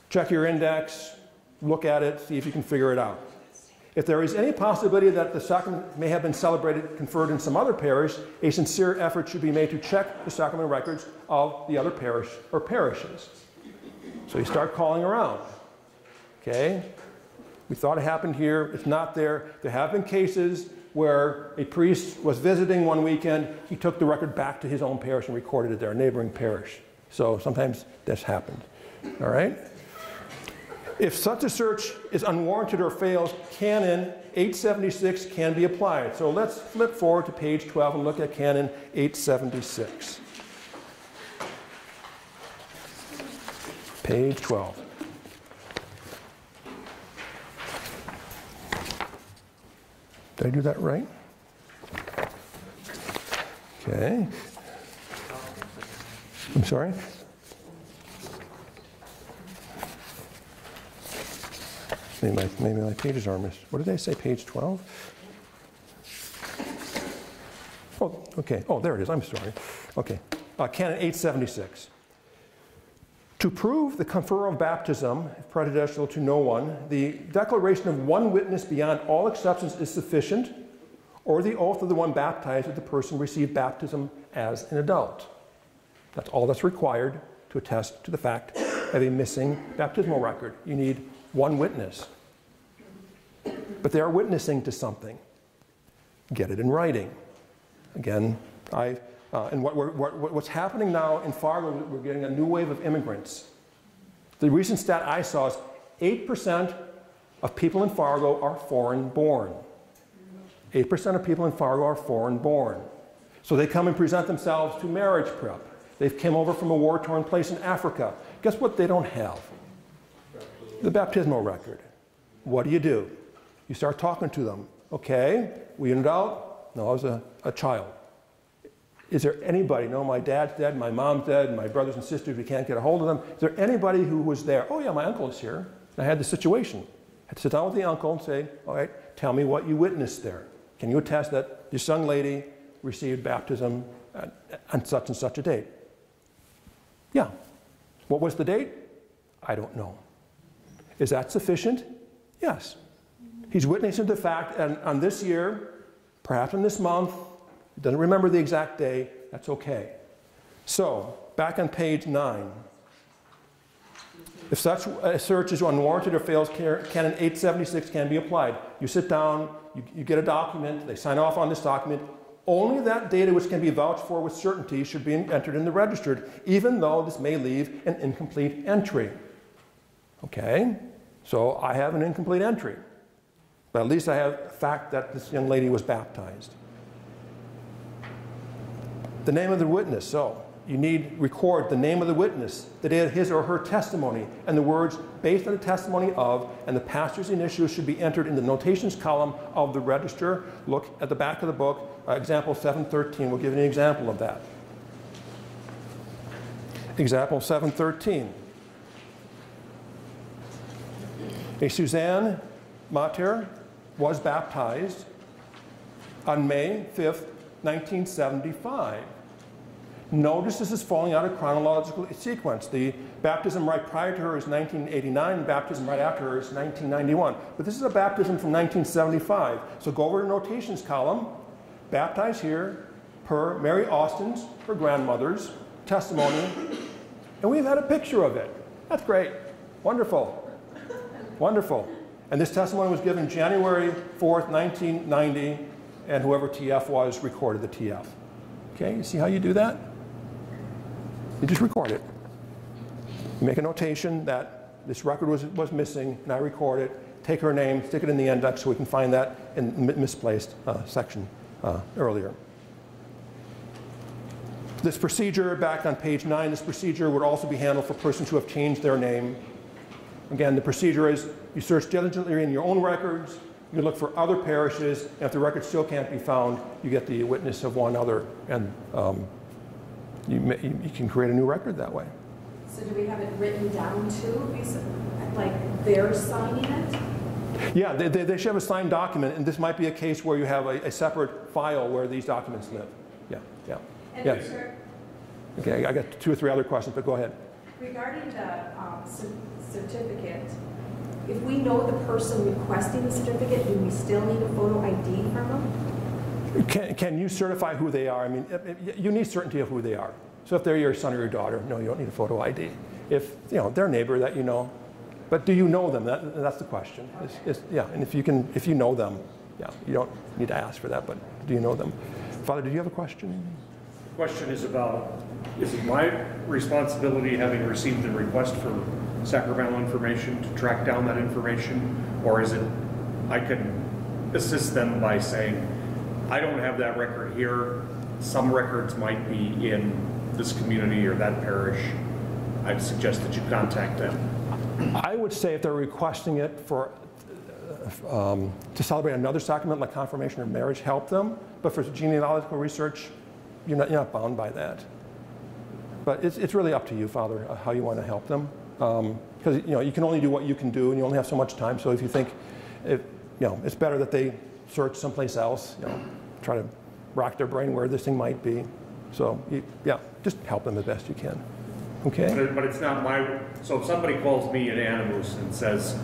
Check your index, look at it, see if you can figure it out. If there is any possibility that the sacrament may have been celebrated, conferred in some other parish, a sincere effort should be made to check the sacrament records of the other parish or parishes. So you start calling around. Okay? We thought it happened here, it's not there. There have been cases where a priest was visiting one weekend, he took the record back to his own parish and recorded it there, a neighboring parish. So sometimes this happened. All right? If such a search is unwarranted or fails, Canon 876 can be applied. So let's flip forward to page 12 and look at Canon 876. Page 12. Did I do that right? Okay. I'm sorry? Maybe my, maybe my pages are missed. What did I say, page 12? Oh, okay. Oh, there it is. I'm sorry. Okay. Uh, Canon 876. To prove the confer of baptism, if prejudicial to no one, the declaration of one witness beyond all exceptions is sufficient, or the oath of the one baptized if the person received baptism as an adult. That's all that's required to attest to the fact of a missing baptismal record. You need one witness. But they are witnessing to something. Get it in writing. Again, I, uh, and what, what, what's happening now in Fargo, we're getting a new wave of immigrants. The recent stat I saw is 8% of people in Fargo are foreign born. 8% of people in Fargo are foreign born. So they come and present themselves to marriage prep. They've come over from a war-torn place in Africa. Guess what they don't have? The baptismal record. What do you do? You start talking to them. Okay, we ended out? No, I was a, a child. Is there anybody? No, my dad's dead, my mom's dead, my brothers and sisters, we can't get a hold of them. Is there anybody who was there? Oh, yeah, my uncle is here. And I had the situation. I had to sit down with the uncle and say, All right, tell me what you witnessed there. Can you attest that this young lady received baptism on such and such a date? Yeah. What was the date? I don't know. Is that sufficient? Yes. He's witnessing the fact, and on this year, perhaps in this month, he doesn't remember the exact day, that's okay. So, back on page nine. If such a search is unwarranted or fails, canon 876 can be applied. You sit down, you, you get a document, they sign off on this document. Only that data which can be vouched for with certainty should be entered in the registered, even though this may leave an incomplete entry. Okay? So I have an incomplete entry. But at least I have the fact that this young lady was baptized. The name of the witness. So you need record the name of the witness, the date of his or her testimony, and the words based on the testimony of, and the pastor's initials should be entered in the notations column of the register. Look at the back of the book. Uh, example 713 We'll give you an example of that. Example 713. A Suzanne Mater was baptized on May 5th, 1975. Notice this is falling out of chronological sequence. The baptism right prior to her is 1989, baptism right after her is 1991. But this is a baptism from 1975. So go over to notations column, baptized here per Mary Austin's, her grandmother's testimony, and we've had a picture of it. That's great. Wonderful. Wonderful. And this testimony was given January 4th, 1990, and whoever TF was recorded the TF. Okay, you see how you do that? You just record it. You make a notation that this record was, was missing, and I record it, take her name, stick it in the index so we can find that in misplaced uh, section uh, earlier. This procedure, back on page 9, this procedure would also be handled for persons who have changed their name. Again, the procedure is you search diligently in your own records, you look for other parishes, and if the record still can't be found, you get the witness of one other, and um, you, may, you can create a new record that way. So do we have it written down too, like they're signing it? Yeah, they, they, they should have a signed document, and this might be a case where you have a, a separate file where these documents live. Yeah, yeah. And Yes. Okay, I got two or three other questions, but go ahead. Regarding the um, certificate, if we know the person requesting the certificate, do we still need a photo ID from them? Can, can you certify who they are? I mean, you need certainty of who they are. So if they're your son or your daughter, no, you don't need a photo ID. If, you know, they're neighbor that you know, but do you know them? That, that's the question. It's, it's, yeah, and if you can, if you know them, yeah, you don't need to ask for that, but do you know them? Father, did you have a question? Question is about, is it my responsibility, having received the request for sacramental information, to track down that information? Or is it, I can assist them by saying, I don't have that record here. Some records might be in this community or that parish. I'd suggest that you contact them. I would say if they're requesting it for, um, to celebrate another sacrament like confirmation or marriage, help them. But for genealogical research, you're not, you're not bound by that. But it's, it's really up to you, Father, uh, how you want to help them. Because you know you can only do what you can do, and you only have so much time. So if you think, if, you know, it's better that they search someplace else. You know, try to rock their brain where this thing might be. So you, yeah, just help them the best you can. Okay. But but it's not my, so if somebody calls me in Anamoose and says,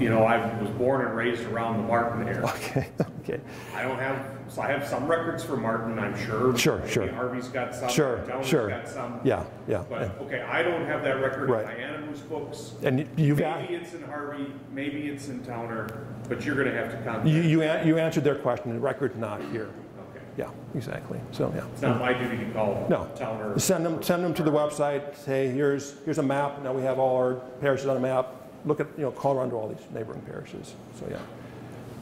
you know, I was born and raised around the Martin area. [laughs] Okay. Okay. I don't have, so I have some records for Martin, I'm sure. Sure, Maybe sure. Harvey's got some. Sure, sure. got some. Yeah. Yeah. But, okay, I don't have that record in Right. Anamoose books. And you've got. Maybe it's in Harvey, maybe it's in Towner, but you're gonna have to contact. You, you, an- you answered their question, the record's not here. Okay. Yeah, exactly, so, yeah. It's yeah. not my duty to call No. Towner. Send them, send them to the website, say, here's, here's a map, now we have all our parishes on a map, look at, you know, call around to all these neighboring parishes. So, yeah.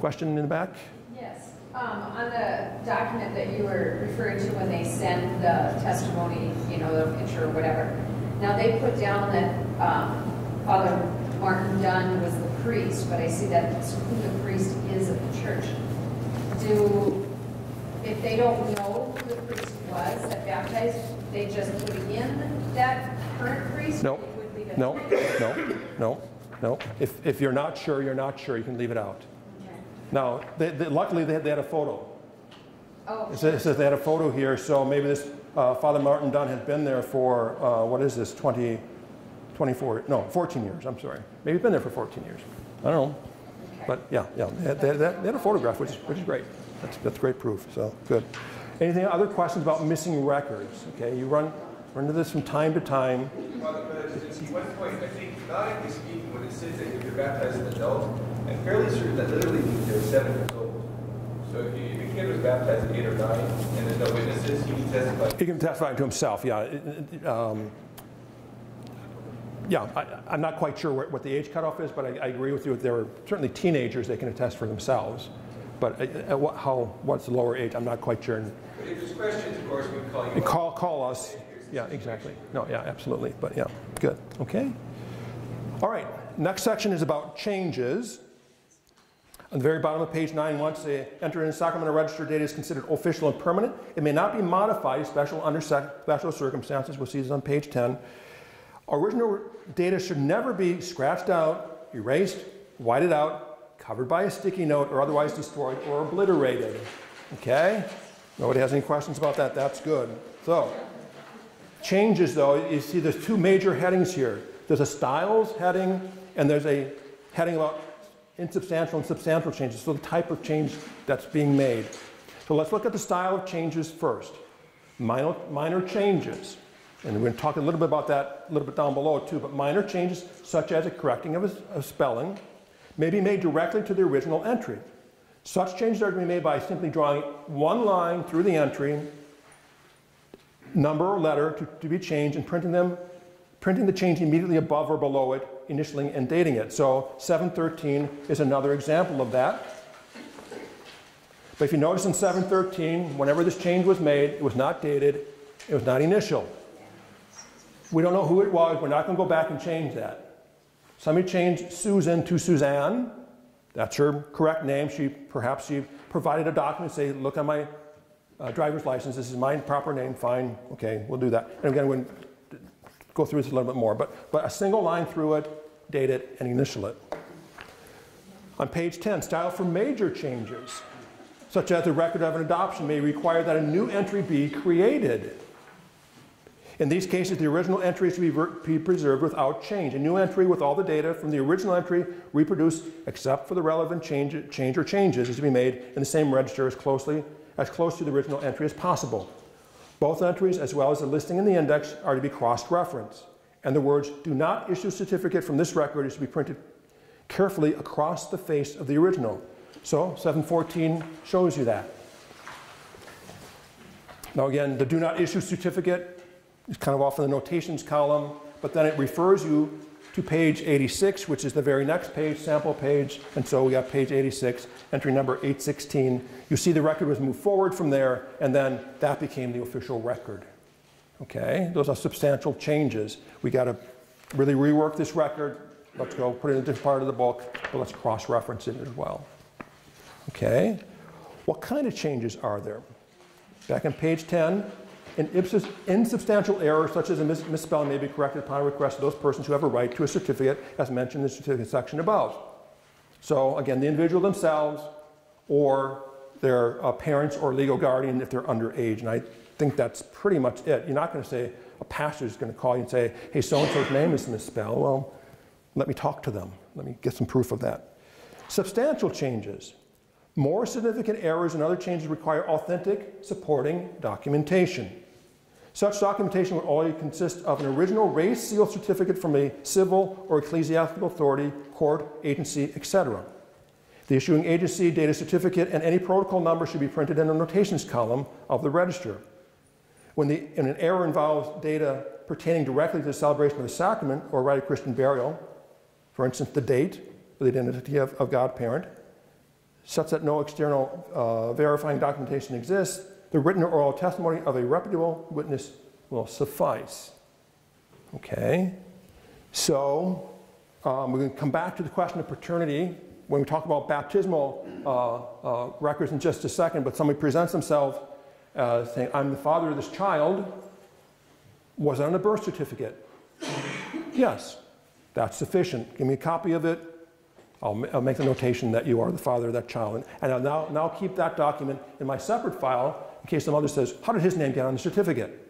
Question in the back? Yes, um, on the document that you were referring to when they send the testimony, you know, the picture or whatever. Now, they put down that, um, Father Martin Dunn was the priest, but I see that who the priest is of the church. Do, if they don't know who the priest was that baptized, they just put in that current priest? No. It would leave No, no, no, no. If, if you're not sure, you're not sure, you can leave it out. Okay. Now, they, they, luckily, they had, they had a photo. Oh, It says, it says they had a photo here, so maybe this, uh, Father Martin Dunn had been there for, uh, what is this, 20, 24, no, 14 years, I'm sorry. Maybe he's been there for 14 years. I don't know. okay. But yeah, yeah, they had, they had, they had a photograph, which is, which is great. That's, that's great proof, so good. Anything, other questions about missing records? Okay, you run, run into this from time to time. Father, but it's, it's one point, I think, canonically speaking, when it says that if you're baptized as an adult, I'm fairly certain that literally means they're seven years old. So if you, if a kid was baptized at eight or nine, and there's no witnesses, he can testify. He can testify to himself, yeah. It- it- um, Yeah, I, I'm not quite sure what, what the age cutoff is, but I, I agree with you. If they're certainly teenagers, they can attest for themselves. But uh, uh, what, how, what's the lower age, I'm not quite sure. But if there's questions, of course, we can call you. Call, call us. Yeah, exactly. No, yeah, absolutely. But yeah, good. Okay. All right. Next section is about changes. On the very bottom of page nine, once the entered in Sacramental Register data is considered official and permanent, it may not be modified special under special circumstances. We'll see this on page 10. Original data should never be scratched out, erased, whited out, covered by a sticky note, or otherwise destroyed or obliterated. Okay? Nobody has any questions about that? That's good. So, changes though, you see there's two major headings here. There's a styles heading, and there's a heading about insubstantial and substantial changes, so the type of change that's being made. So let's look at the style of changes first. Minor, minor changes, and we're going to talk a little bit about that a little bit down below too, but minor changes such as a correcting of a, a spelling may be made directly to the original entry. Such changes are to be made by simply drawing one line through the entry, number or letter to, to be changed, and printing them, printing the change immediately above or below it, initialing and dating it. So 713 is another example of that. But if you notice in 713, whenever this change was made, it was not dated, it was not initial. We don't know who it was, we're not going to go back and change that. Somebody changed Susan to Suzanne. That's her correct name. She perhaps she provided a document, say, look on my uh, driver's license. This is my proper name. Fine. Okay, we'll do that. And again, we'll go through this a little bit more. But, but a single line through it, date it, and initial it. On page 10, style for major changes, such as the record of an adoption, may require that a new entry be created. In these cases, the original entry is to be, be preserved without change. A new entry with all the data from the original entry reproduced, except for the relevant change, change or changes, is to be made in the same register as closely as close to the original entry as possible. Both entries, as well as the listing in the index, are to be cross-referenced, and the words "Do not issue certificate from this record" is to be printed carefully across the face of the original. So 714 shows you that. Now again, the "Do not issue certificate" is kind of off in the notations column, but then it refers you to page 86, which is the very next page, sample page, and so we got page 86, entry number 816. You see the record was moved forward from there, and then that became the official record. Okay, those are substantial changes. We got to really rework this record. Let's go put it in a different part of the book, but let's cross-reference it as well. Okay, what kind of changes are there? Back on page 10, an insubstantial error such as a mis- misspelling may be corrected upon request of those persons who have a right to a certificate as mentioned in the certificate section above. So again, the individual themselves or their uh, parents or legal guardian if they're underage. And I think that's pretty much it. You're not going to say, a pastor is going to call you and say, hey, so-and-so's name is misspelled. Well, let me talk to them. Let me get some proof of that. Substantial changes. More significant errors and other changes require authentic supporting documentation. Such documentation would only consist of an original raised seal certificate from a civil or ecclesiastical authority, court, agency, etc. The issuing agency data certificate and any protocol number should be printed in the notations column of the register. When, the, when an error involves data pertaining directly to the celebration of the sacrament or rite of Christian burial, for instance, the date, or the identity of, of godparent, such that no external uh, verifying documentation exists, the written or oral testimony of a reputable witness will suffice. Okay? So, um, we're going to come back to the question of paternity when we talk about baptismal uh, uh, records in just a second, but somebody presents themselves uh, saying, I'm the father of this child. Was it on the birth certificate? yes, that's sufficient. Give me a copy of it. I'll, I'll make the notation that you are the father of that child. And I'll now, now keep that document in my separate file in case the mother says, How did his name get on the certificate?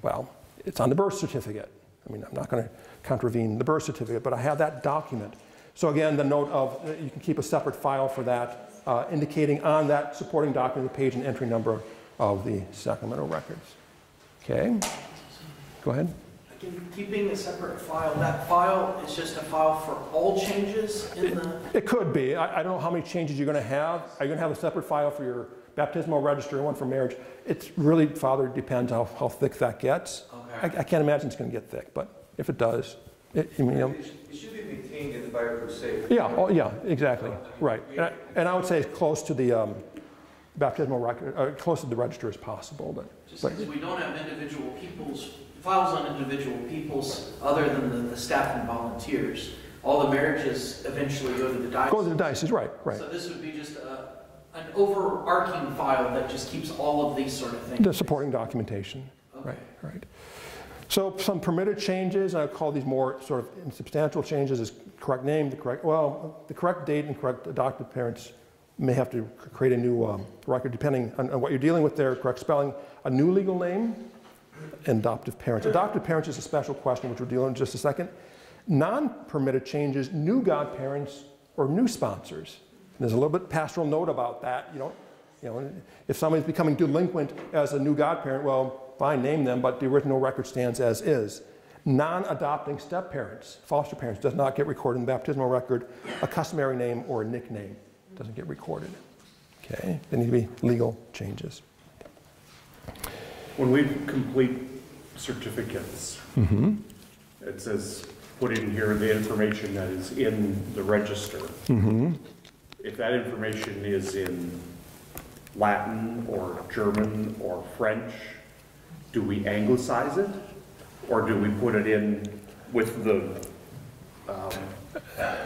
Well, it's on the birth certificate. I mean, I'm not going to contravene the birth certificate, but I have that document. So again, the note of, uh, you can keep a separate file for that, uh, indicating on that supporting document the page and entry number of the Sacramental records. Okay? Go ahead. Again, keeping a separate file, that file is just a file for all changes in the, It could be. I, I don't know how many changes you're going to have. Are you going to have a separate file for your baptismal register and one for marriage? It's really, Father, depends how, how thick that gets. I, okay. I can't imagine it's going to get thick, but if it does, it, you know, It sh- it should be maintained in the per yeah, oh, yeah, exactly, right. And I, and I would say as close to the um, baptismal record, uh, close to the register as possible, but, Just but we don't have individual people's, files on individual people's, other than the, the staff and volunteers. All the marriages eventually go to the diocese. go to the diocese, right, right. So this would be just a, an overarching file that just keeps all of these sort of things. The supporting documentation. Okay. Right, right. So some permitted changes, I call these more sort of insubstantial changes, is correct name, the correct, well, the correct date and correct adopted parents may have to create a new um, record depending on, on what you're dealing with there, correct spelling, a new legal name, and adoptive parents. Adoptive parents is a special question, which we'll deal in just a second. Non-permitted changes, new godparents or new sponsors. There's a little bit pastoral note about that. You know, you know, if somebody's becoming delinquent as a new godparent, well, fine, name them, but the original record stands as is. Non-adopting step-parents, foster parents, does not get recorded in the baptismal record. A customary name or a nickname doesn't get recorded. Okay, there need to be legal changes. When we complete certificates, mm-hmm. it says, put in here the information that is in the register. Mm-hmm. If that information is in Latin or German or French, do we anglicize it? Or do we put it in with the, um,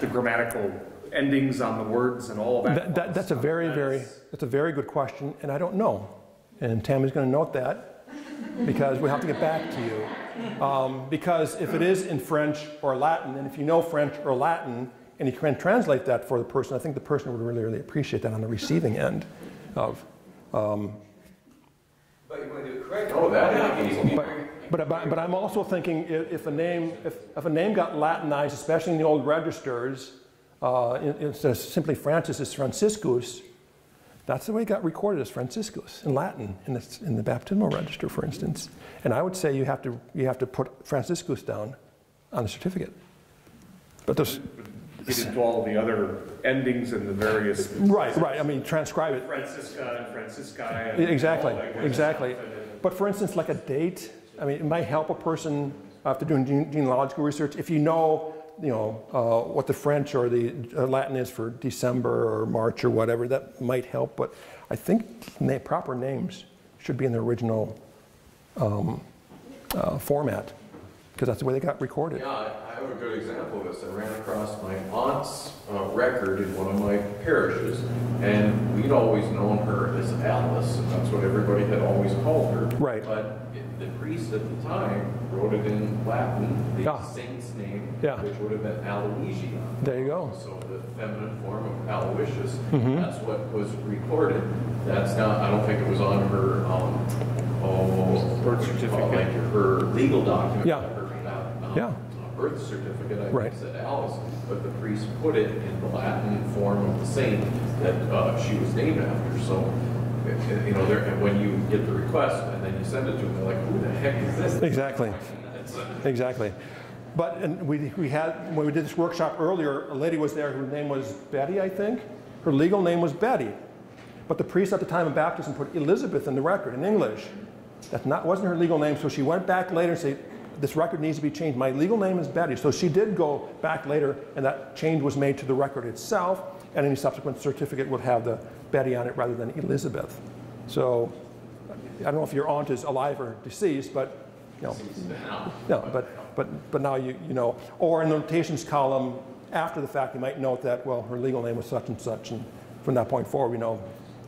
the grammatical endings on the words and all of that? That, that, that's a very, very, that's a very good question, and I don't know. And Tammy's going to note that because we have to get back to you. Um, because if it is in French or Latin, and if you know French or Latin, and you can translate that for the person, I think the person would really, really appreciate that on the receiving end of. Um, But you want to do it correctly. Oh, that happens a but, but, but, but I'm also thinking if, if a name, if, if a name got Latinized, especially in the old registers, uh, instead of simply Francis, it's Franciscus. That's the way it got recorded as Franciscus in Latin in the, in the baptismal register, for instance. And I would say you have to, you have to put Franciscus down on the certificate. But there's, Get into all the other endings and the various. right, right, I mean, transcribe it. Francisca and Francisci. and Exactly, all that kind of exactly. But for instance, like a date, I mean, it might help a person after doing gene- genealogical research if you know, you know, uh, what the French or the uh, Latin is for December or March or whatever. That might help. But I think na- proper names should be in the original um, uh, format because that's the way they got recorded. Yeah, I I have a good example of this. I ran across my aunt's uh, record in one of my parishes, and we'd always known her as Alice, and that's what everybody had always called her. Right. But it- the priest at the time wrote it in Latin, the Yeah. saint's name, Yeah. which would have been Aloysia. There you go. So the feminine form of Aloysius, Mhm. that's what was recorded. That's not, I don't think it was on her, um, oh. Birth what do you call it, certificate. Like her legal document. Yeah. Um, Yeah. Birth certificate, I Right. think said Alice, but the priest put it in the Latin form of the saint that uh, she was named after. So, uh, you know, there, and when you get the request and then you send it to them, they're like, who the heck is this? Exactly. Exactly. But and we, we had, when we did this workshop earlier, a lady was there, her name was Betty, I think. Her legal name was Betty. But the priest at the time of baptism put Elizabeth in the record in English. That not, wasn't her legal name, so she went back later and said, this record needs to be changed. My legal name is Betty. So she did go back later, and that change was made to the record itself, and any subsequent certificate would have the Betty on it rather than Elizabeth. So I don't know if your aunt is alive or deceased, but, you know, Now, no, but, but, but now you, you know, or in the notations column, after the fact, you might note that, well, her legal name was such and such, and from that point forward, we know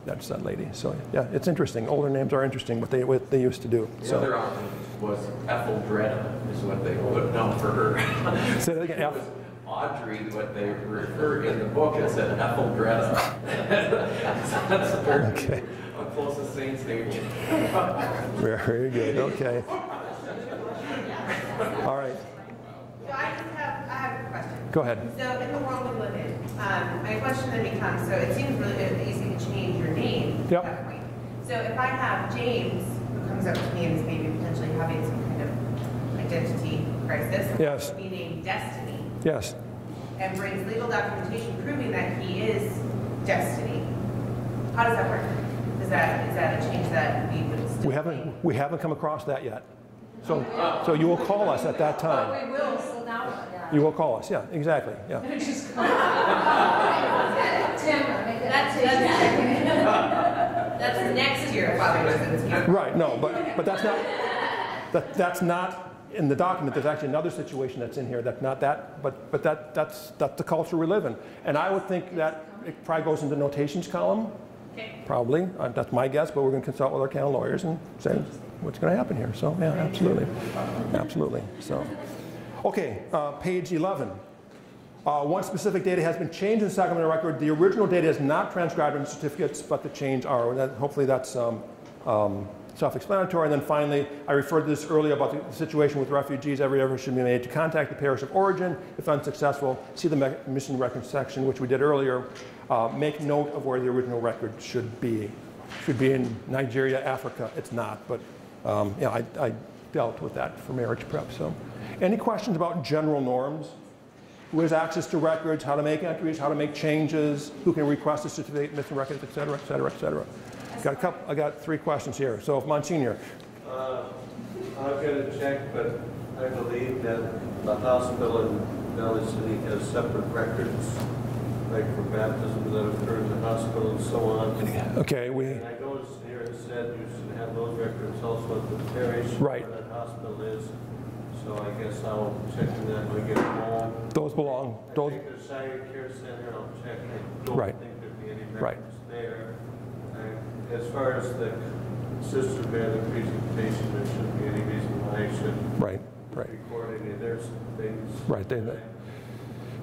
that's that lady. So, yeah, it's interesting. Older names are interesting, what they, what they used to do. The So, other option was Ethel Etheldrada, is what they put down for her. [laughs] Say that again, It Eth- was Audrey, but they refer in the book as an Etheldrada. [laughs] That's apparently Okay. a closest saint's name. very good, okay. [laughs] All right, So I just have, I have a question. go ahead. So in the world we live in, my question then becomes, so it seems really good that you can change your name Yep. at that point. So if I have James, who comes up to me and is maybe potentially having some kind of identity crisis. Yes. Be named Destiny, Yes. and brings legal documentation proving that he is Destiny. How does that work? Is that, is that a change that we would still? We haven't, we haven't come across that yet. So, so you will call us at that time. We will, so now, yeah. You will call us, yeah, exactly, yeah. [laughs] Tim, make that That's, that's next year, Father Wisdom's Right, no, but, but that's not, that, that's not in the document. There's actually another situation that's in here that's not that, but, but that, that's, that's the culture we live in. And I would think that it probably goes into notations column, probably. Uh, That's my guess, but we're going to consult with our canon lawyers and say what's going to happen here. So, yeah, absolutely, absolutely, so. Okay, uh, page 11. Uh, specific data has been changed in the Sacramental record. The original data is not transcribed in certificates, but the change are. That- Hopefully that's um, um, self-explanatory. And then finally, I referred to this earlier about the situation with refugees. Every effort should be made to contact the parish of origin. If unsuccessful, see the mission record section, which we did earlier. Uh, Make note of where the original record should be. Should be in Nigeria, Africa. It's not, but um, yeah, I, I dealt with that for marriage prep. So, any questions about general norms? who has access to records, how to make entries, how to make changes, who can request a certificate, missing records, et cetera, et cetera, et cetera. Got a couple, I got three questions here. So if Monsignor, Uh, I've got to check, but I believe that the hospital in Valley City has separate records, like for baptism that occur in the hospital and so on. okay, we, And I noticed here it said you should have those records also at the parish. Right. Where that hospital is. So I guess I'll check on that when I get home. those belong, I those, the Sheyenne Care Center, I'll check. I don't Right. think there'd be any Right. there. As far as the sister bear the presentation, there shouldn't be any reason why I should right, right, record any of their things. right. They, they-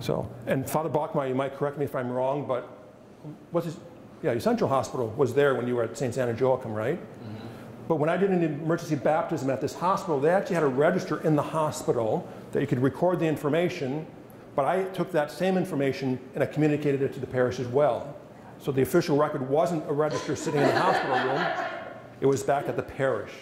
so, and Father Bachmeyer, you might correct me if I'm wrong, but what's his, yeah, your central hospital was there when you were at St. Santa Joachim, right? Mm-hmm. But when I did an emergency baptism at this hospital, they actually had a register in the hospital that you could record the information, but I took that same information and I communicated it to the parish as well. So the official record wasn't a register sitting in the hospital room, it was back at the parish.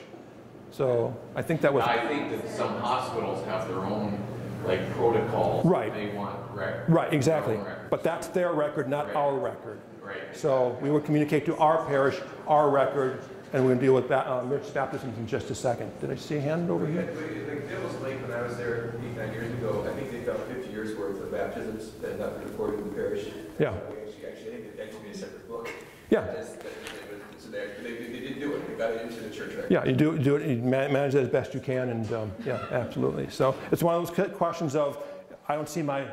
So I think that was, I think that some hospitals have their own, like, protocols. Right. They want rec. right, exactly. their own records. But that's their record, not our record. Right. So we would communicate to our parish, our record, and we'll deal with ba- uh, emergency baptisms in just a second. Did I see a hand over here? Like Devil's Lake, when I was there eight, nine years ago, I think they found 50 years worth of baptisms that had not been recorded in the parish. Yeah. We Actually, actually, I think it actually made a separate book. Yeah. Just that- that was- So they, they, they did do it, they got it into the church record. Yeah, you do, do it, you manage it as best you can, and um, yeah, absolutely. So it's one of those questions of, I don't see my,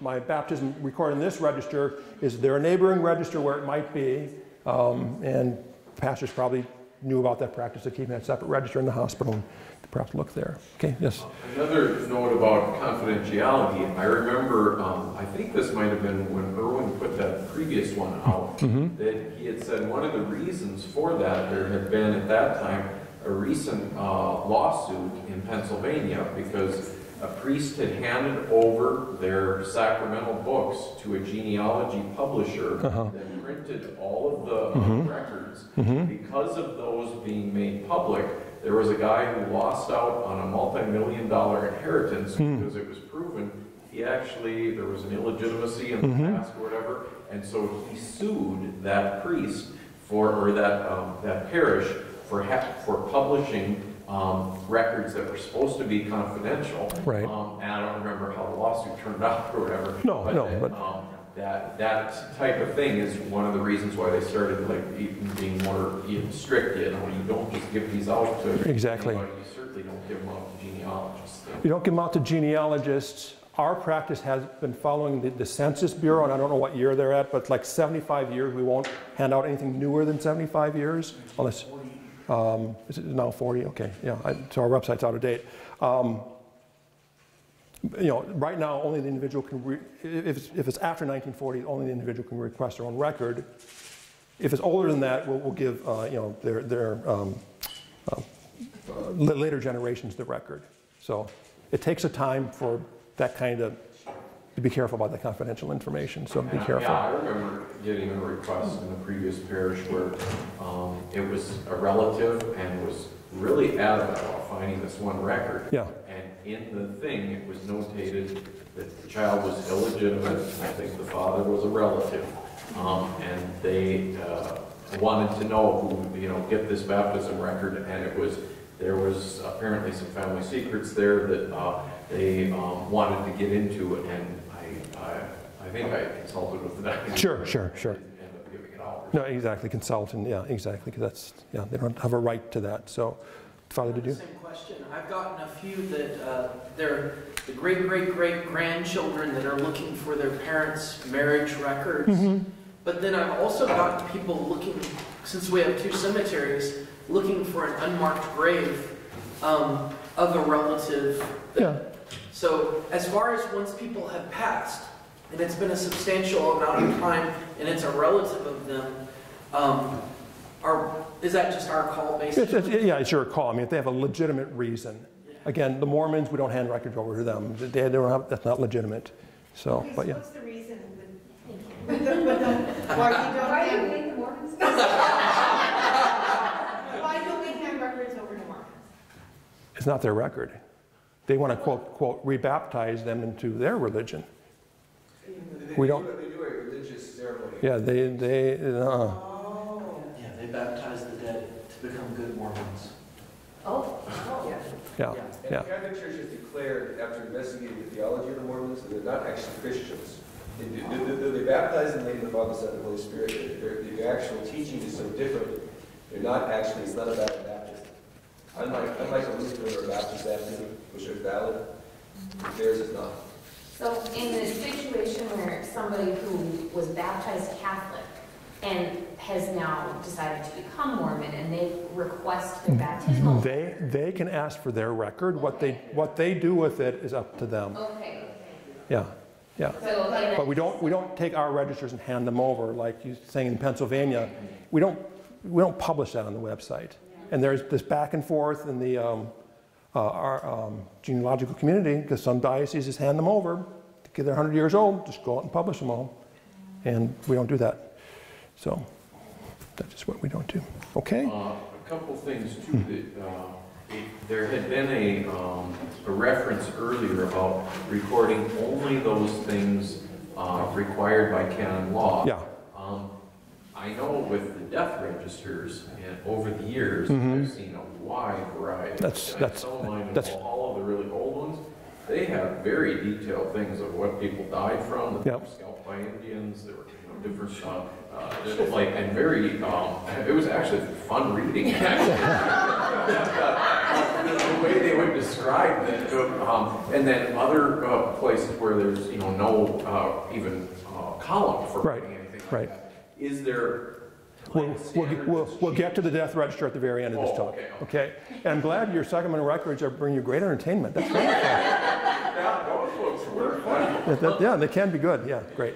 my baptism recorded in this register. Is there a neighboring register where it might be? Um, And pastors probably knew about that practice of keeping that separate register in the hospital, and perhaps look there. Okay, yes, Another note about confidentiality, I remember, um, I think this might have been when Irwin put that previous one out, that he had said one of the reasons for that, there had been at that time a recent uh, lawsuit in Pennsylvania because a priest had handed over their sacramental books to a genealogy publisher that printed all of the uh, records. Because of those being made public, there was a guy who lost out on a multi-million dollar inheritance because it was proven he actually, there was an illegitimacy in the past or whatever, and so he sued that priest for, or that, um, that parish for ha- for publishing um, records that were supposed to be confidential. Right. Um, And I don't remember how the lawsuit turned [laughs] out or whatever. No, no, that, but- um, That, that type of thing is one of the reasons why they started like being more even strict, you know, you don't just give these out to. Exactly. anybody. You certainly don't give them out to genealogists. You don't give them out to genealogists. Our practice has been following the, the Census Bureau, and I don't know what year they're at, but like 75 years, we won't hand out anything newer than 75 years, unless, um, is it now 40? Okay, yeah, I, so our website's out of date. Um, you know, right now, only the individual can, if, it's, if it's after 1940, only the individual can request their own record. If it's older than that, we'll, we'll give, uh, you know, their, their um, uh, la- later generations the record. So it takes a time for that kind of, to be careful about the confidential information, so be careful. Yeah, I remember getting a request in the previous parish where um, it was a relative and was really adamant about finding this one record. Yeah. And in the thing, it was notated that the child was illegitimate, I think the father was a relative. Um, And they uh, wanted to know who, you know, get this baptism record, and it was, there was apparently some family secrets there that uh, they um, wanted to get into, and I, I think I consulted with the doctor. Sure, sure, sure. Ended up giving it out. No, exactly, consultant, yeah, exactly, 'cause that's, yeah, they don't have a right to that, so, Father, did you? Same question. I've gotten a few that uh, they're the great great great grandchildren that are looking for their parents' marriage records. Mm-hmm. But then I've also gotten people looking, since we have two cemeteries, looking for an unmarked grave um, of a relative. that- Yeah. So as far as once people have passed, and it's been a substantial amount of time, and it's a relative of them, um, are, is that just our call It's, basically? it's, yeah, it's your call, I mean, if they have a legitimate reason. Again, the Mormons, we don't hand records over to them, they they don't have, that's not legitimate, so, Okay, but so yeah. what's the reason with the, with the, why don't Why you hand, hate the Mormons? [laughs] why don't we hand records over to Mormons? It's not their record. They want to quote, quote, rebaptize them into their religion. We don't- They do a religious ceremony. Yeah, they, they, uh, Yeah, they baptize the dead to become good Mormons. Oh, yeah, And yeah. the Catholic Church has declared, after investigating the theology of the Mormons, that they're not actually Christians. They, do- they, they, they baptize in the name of the Father, Son, and the Holy Spirit. Their, their, their actual teaching is so different. They're not actually, it's not about baptism. Unlike, unlike a Lutheran or a Baptist baptism, which are valid, theirs is not. So in the situation where somebody who was baptized Catholic and has now decided to become Mormon and they request their baptismal. They, they can ask for their record. What they, what they do with it is up to them. Okay. Yeah, yeah. So But we don't, we don't take our registers and hand them over, like you're saying in Pennsylvania. We don't, we don't publish that on the website. And there's this back and forth in the, um, uh, our um, genealogical community, because some dioceses hand them over, because they're 100 years old, just go out and publish them all. And we don't do that. So that's just what we don't do. Okay? Uh, A couple things too, that, uh, it- there had been a, um, a reference earlier about recording only those things uh, required by canon law. Yeah. Um, I know with the death registers, and over the years, Mhm. I've seen a wide variety. That's- And that's- that's- all of the really old ones, they have very detailed things of what people died from, that they Yep. were scalped by Indians, there were, you know, different, uh, uh, just like, and very, um, it was actually fun reading, [laughs] actually. The way they would describe it, um, and then other uh, places where there's, you know, no uh, even uh, column for Right, writing anything like right. that. Is there We'll, we'll, we'll, we'll get to the death register at the very end of this Oh, talk. okay? And I'm glad your Sacramental records are bringing you great entertainment. That's wonderful. [laughs] Yeah, those books were fun. That- that- Yeah, they can be good. Yeah, great.